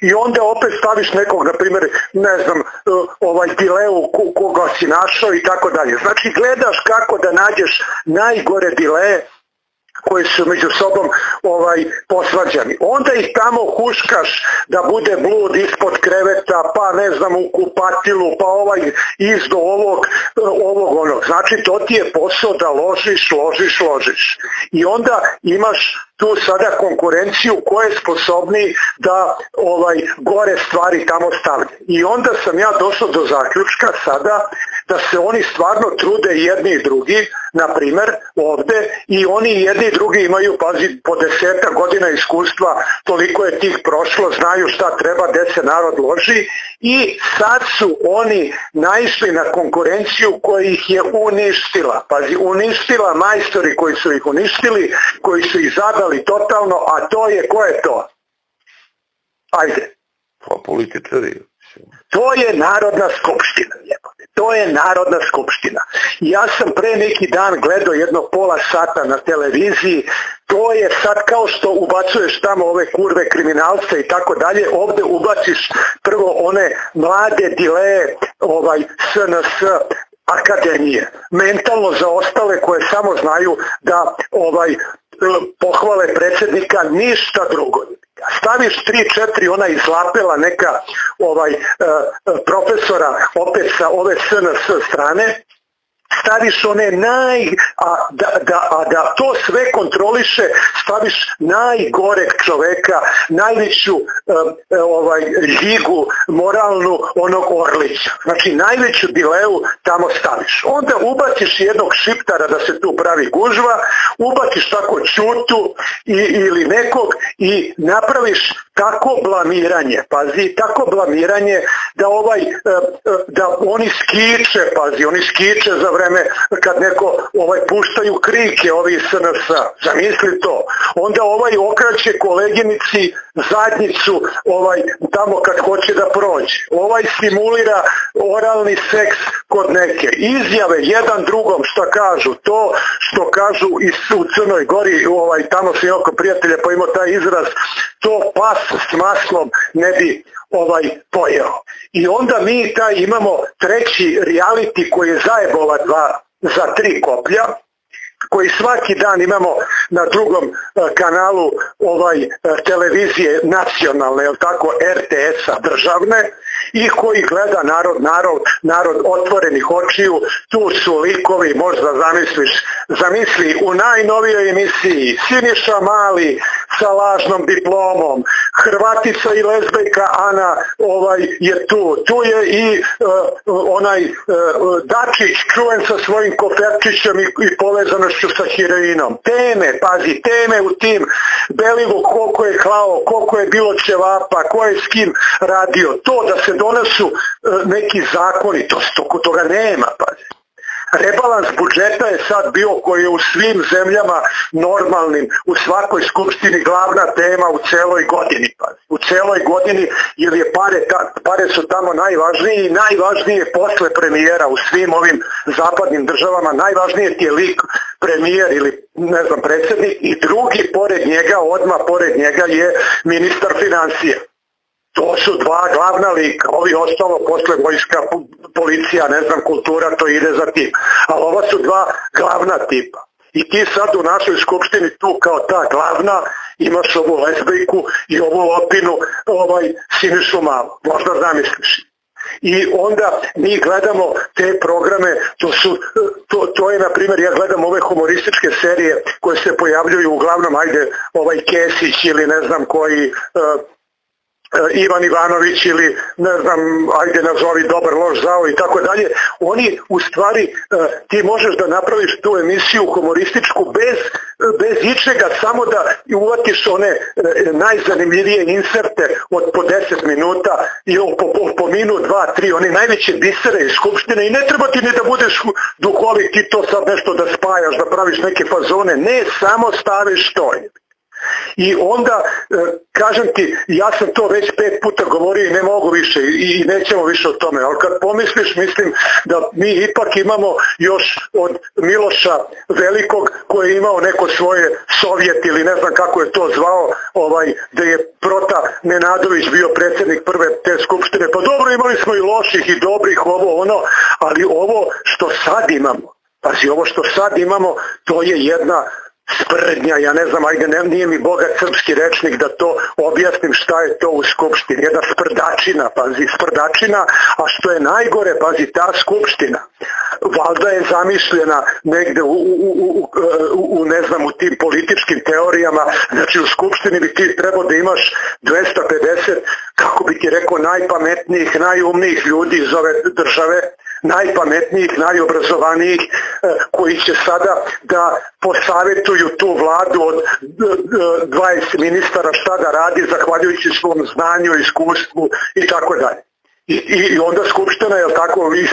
I onda opet staviš nekog, na primjer, ne znam, e, ovaj dileu koga si našao i tako dalje. Znači gledaš kako da nađeš najgore dileje koji su među sobom ovaj posvađani. Onda ih tamo huškaš da bude blud ispod kreveta, pa ne znam u kupatilu, pa ovaj izdo ovog, ovog onog. Znači to ti je posao da ložiš, ložiš, ložiš. I onda imaš tu sada konkurenciju ko je sposobni da ovaj gore stvari tamo stavlja. I onda sam ja došao do zaključka sada da se oni stvarno trude jedni i drugi, na primer ovde, i oni jedni i drugi imaju, pazi, po deseta godina iskustva, toliko je tih prošlo, znaju šta treba, gde se narod loži i sad su oni naišli na konkurenciju koja ih je uništila. Pazi, uništila majstori koji su ih uništili, koji su ih zadali totalno, a to je, ko je to? Ajde. Pa političari. To je Narodna skupština. To je Narodna skupština. Ja sam pre neki dan gledao jedno pola sata na televiziji, to je sad kao što ubacuješ tamo ove kurve kriminalce i tako dalje, ovde ubaciš prvo one mlade dileje, ovaj SNS akademije, mentalno zaostale koje samo znaju da ovaj pohvale predsjednika, ništa drugo staviš 3-4 ona izlapela neka ovaj e, profesora opet sa ove SNS strane staviš one naj, a da, da, a da to sve kontroliše, staviš najgoreg čoveka, najveću e, ovaj, ljigu moralnu onog Orlića. Znači najveću dileu tamo staviš. Onda ubaciš jednog šiptara da se tu pravi gužva, ubaciš tako čutu i, ili nekog i napraviš tako blamiranje, pazi, tako blamiranje da ovaj, e, e, da oni skiče, pazi, oni skiče za vreme kad neko ovaj puštaju krike ovi SNS, zamisli to. Onda ovaj okraće koleginici zadnjicu ovaj tamo kad hoće da prođe. Ovaj simulira oralni seks kod neke. Izjave jedan drugom što kažu, to što kažu i u Crnoj Gori, ovaj, tamo se oko prijatelja pa imao taj izraz, to pas s maslom ne bi ovaj pojeo. I onda mi taj imamo treći reality koji je zajebola dva za tri koplja, koji svaki dan imamo na drugom e, kanalu ovaj e, televizije nacionalne, jel tako, RTS-a državne i koji gleda narod, narod, narod otvorenih očiju, tu su likovi, možda zamisliš, zamisli u najnovijoj emisiji Siniša Mali sa lažnom diplomom, Hrvatica i lezbejka Ana ovaj, je tu, tu je i uh, onaj uh, Dačić čuven sa svojim koferčićem i, i povezanošću sa heroinom. Teme, pazi, teme u tim Belivu koliko je klao, koliko je bilo ćevapa, ko je s kim radio. To da se donesu uh, neki zakoni, to, to, toga nema, pazi. Rebalans budžeta je sad bio koji je u svim zemljama normalnim, u svakoj skupštini glavna tema u celoj godini. U celoj godini jer je pare, pare su tamo najvažniji i najvažnije posle premijera u svim ovim zapadnim državama, najvažnije je lik premijer ili ne znam predsjednik i drugi pored njega, odmah pored njega je ministar financija. To su dva glavna lika, ovi ostalo posle vojska, policija, ne znam, kultura, to ide za tim. Ali ova su dva glavna tipa. I ti sad u našoj skupštini tu kao ta glavna imaš ovu lesbejku i ovu lopinu ovaj, Sinišu malo. Možda zamisliš. I onda mi gledamo te programe, to, su, to, to je na primjer, ja gledam ove humorističke serije koje se pojavljuju uglavnom, ajde, ovaj Kesić ili ne znam koji, E, Ivan Ivanović ili ne znam, ajde nazovi dobar loš zao i tako dalje, oni u stvari e, ti možeš da napraviš tu emisiju humorističku bez, bez ičega, samo da uvatiš one e, najzanimljivije inserte od po 10 minuta i po, po, po minut, dva, tri, one najveće bisere iz Skupštine i ne treba ti ni da budeš duhovik ti to sad nešto da spajaš, da praviš neke fazone, ne, samo staviš to. I onda, e, kažem ti, ja sam to već pet puta govorio i ne mogu više i nećemo više o tome, ali kad pomisliš, mislim da mi ipak imamo još od Miloša Velikog koji je imao neko svoje Sovjet ili ne znam kako je to zvao, ovaj, da je Prota Nenadović bio predsjednik prve te skupštine. Pa dobro, imali smo i loših i dobrih, ovo ono, ali ovo što sad imamo, Pazi, ovo što sad imamo, to je jedna sprdnja, ja ne znam, ajde, nije mi bogat srpski rečnik da to objasnim šta je to u skupštini, jedna sprdačina, pazi, sprdačina, a što je najgore, pazi, ta skupština, valjda je zamišljena negde u, u, u, ne znam, u tim političkim teorijama, znači u skupštini bi ti trebao da imaš 250, kako bi ti rekao, najpametnijih, najumnijih ljudi iz ove države, najpametnijih, najobrazovanijih e, koji će sada da posavetuju tu vladu od 20 e, ministara šta da radi zahvaljujući svom znanju, iskustvu i tako dalje. I, onda Skupština, jel tako, vi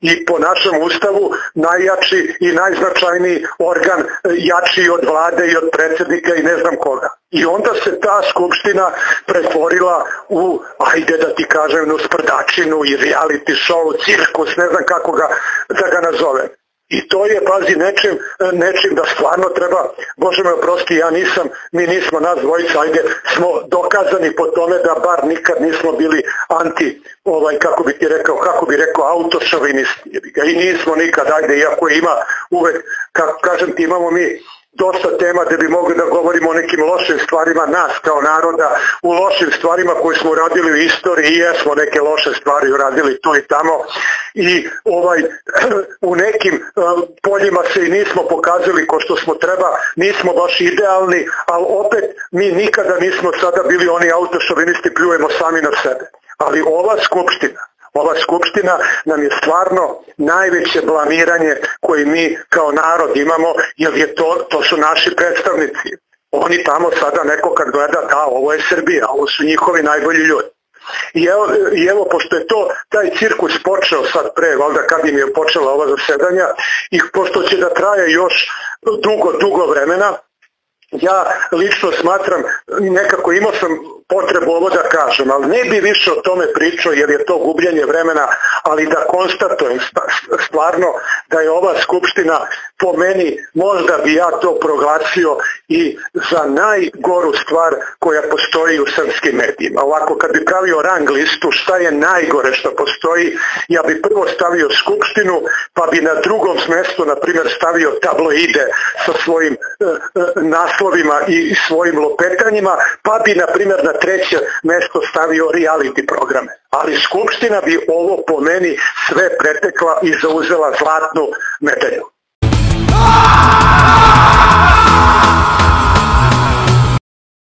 i po našem ustavu najjači i najznačajniji organ, jači od vlade i od predsjednika i ne znam koga. I onda se ta skupština pretvorila u, ajde da ti kažem, u sprdačinu i reality show, cirkus, ne znam kako ga, da ga nazovem. I to je, pazi, nečim, nečim da stvarno treba, Bože me oprosti, ja nisam, mi nismo nas dvojica, ajde, smo dokazani po tome da bar nikad nismo bili anti, ovaj, kako bi ti rekao, kako bi rekao, autošovinisti. I nismo nikad, ajde, iako ima uvek, kako kažem ti, imamo mi dosta tema da bi mogli da govorimo o nekim lošim stvarima nas kao naroda, u lošim stvarima koje smo uradili u istoriji i jesmo neke loše stvari uradili tu i tamo i ovaj u nekim uh, poljima se i nismo pokazali ko što smo treba, nismo baš idealni, ali opet mi nikada nismo sada bili oni autošovinisti, pljujemo sami na sebe. Ali ova skupština ova skupština nam je stvarno najveće blamiranje koje mi kao narod imamo, jer je to, to su naši predstavnici. Oni tamo sada neko kad gleda, da, ovo je Srbija, ovo su njihovi najbolji ljudi. I evo, I evo, pošto je to, taj cirkus počeo sad pre, valjda kad im je počela ova zasedanja, i pošto će da traje još dugo, dugo vremena, ja lično smatram, nekako imao sam potrebu ovo da kažem, ali ne bi više o tome pričao jer je to gubljenje vremena, ali da konstatujem stvarno da je ova skupština po meni, možda bi ja to proglasio i za najgoru stvar koja postoji u srpskim medijima. Ovako kad bi pravio rang listu šta je najgore što postoji, ja bi prvo stavio skupštinu, pa bi na drugom mjestu, na primjer, stavio tabloide sa svojim e, e, naslovima i svojim lopetanjima, pa bi, na primjer, na treće mesto stavio reality programe. Ali Skupština bi ovo po meni sve pretekla i zauzela zlatnu medalju.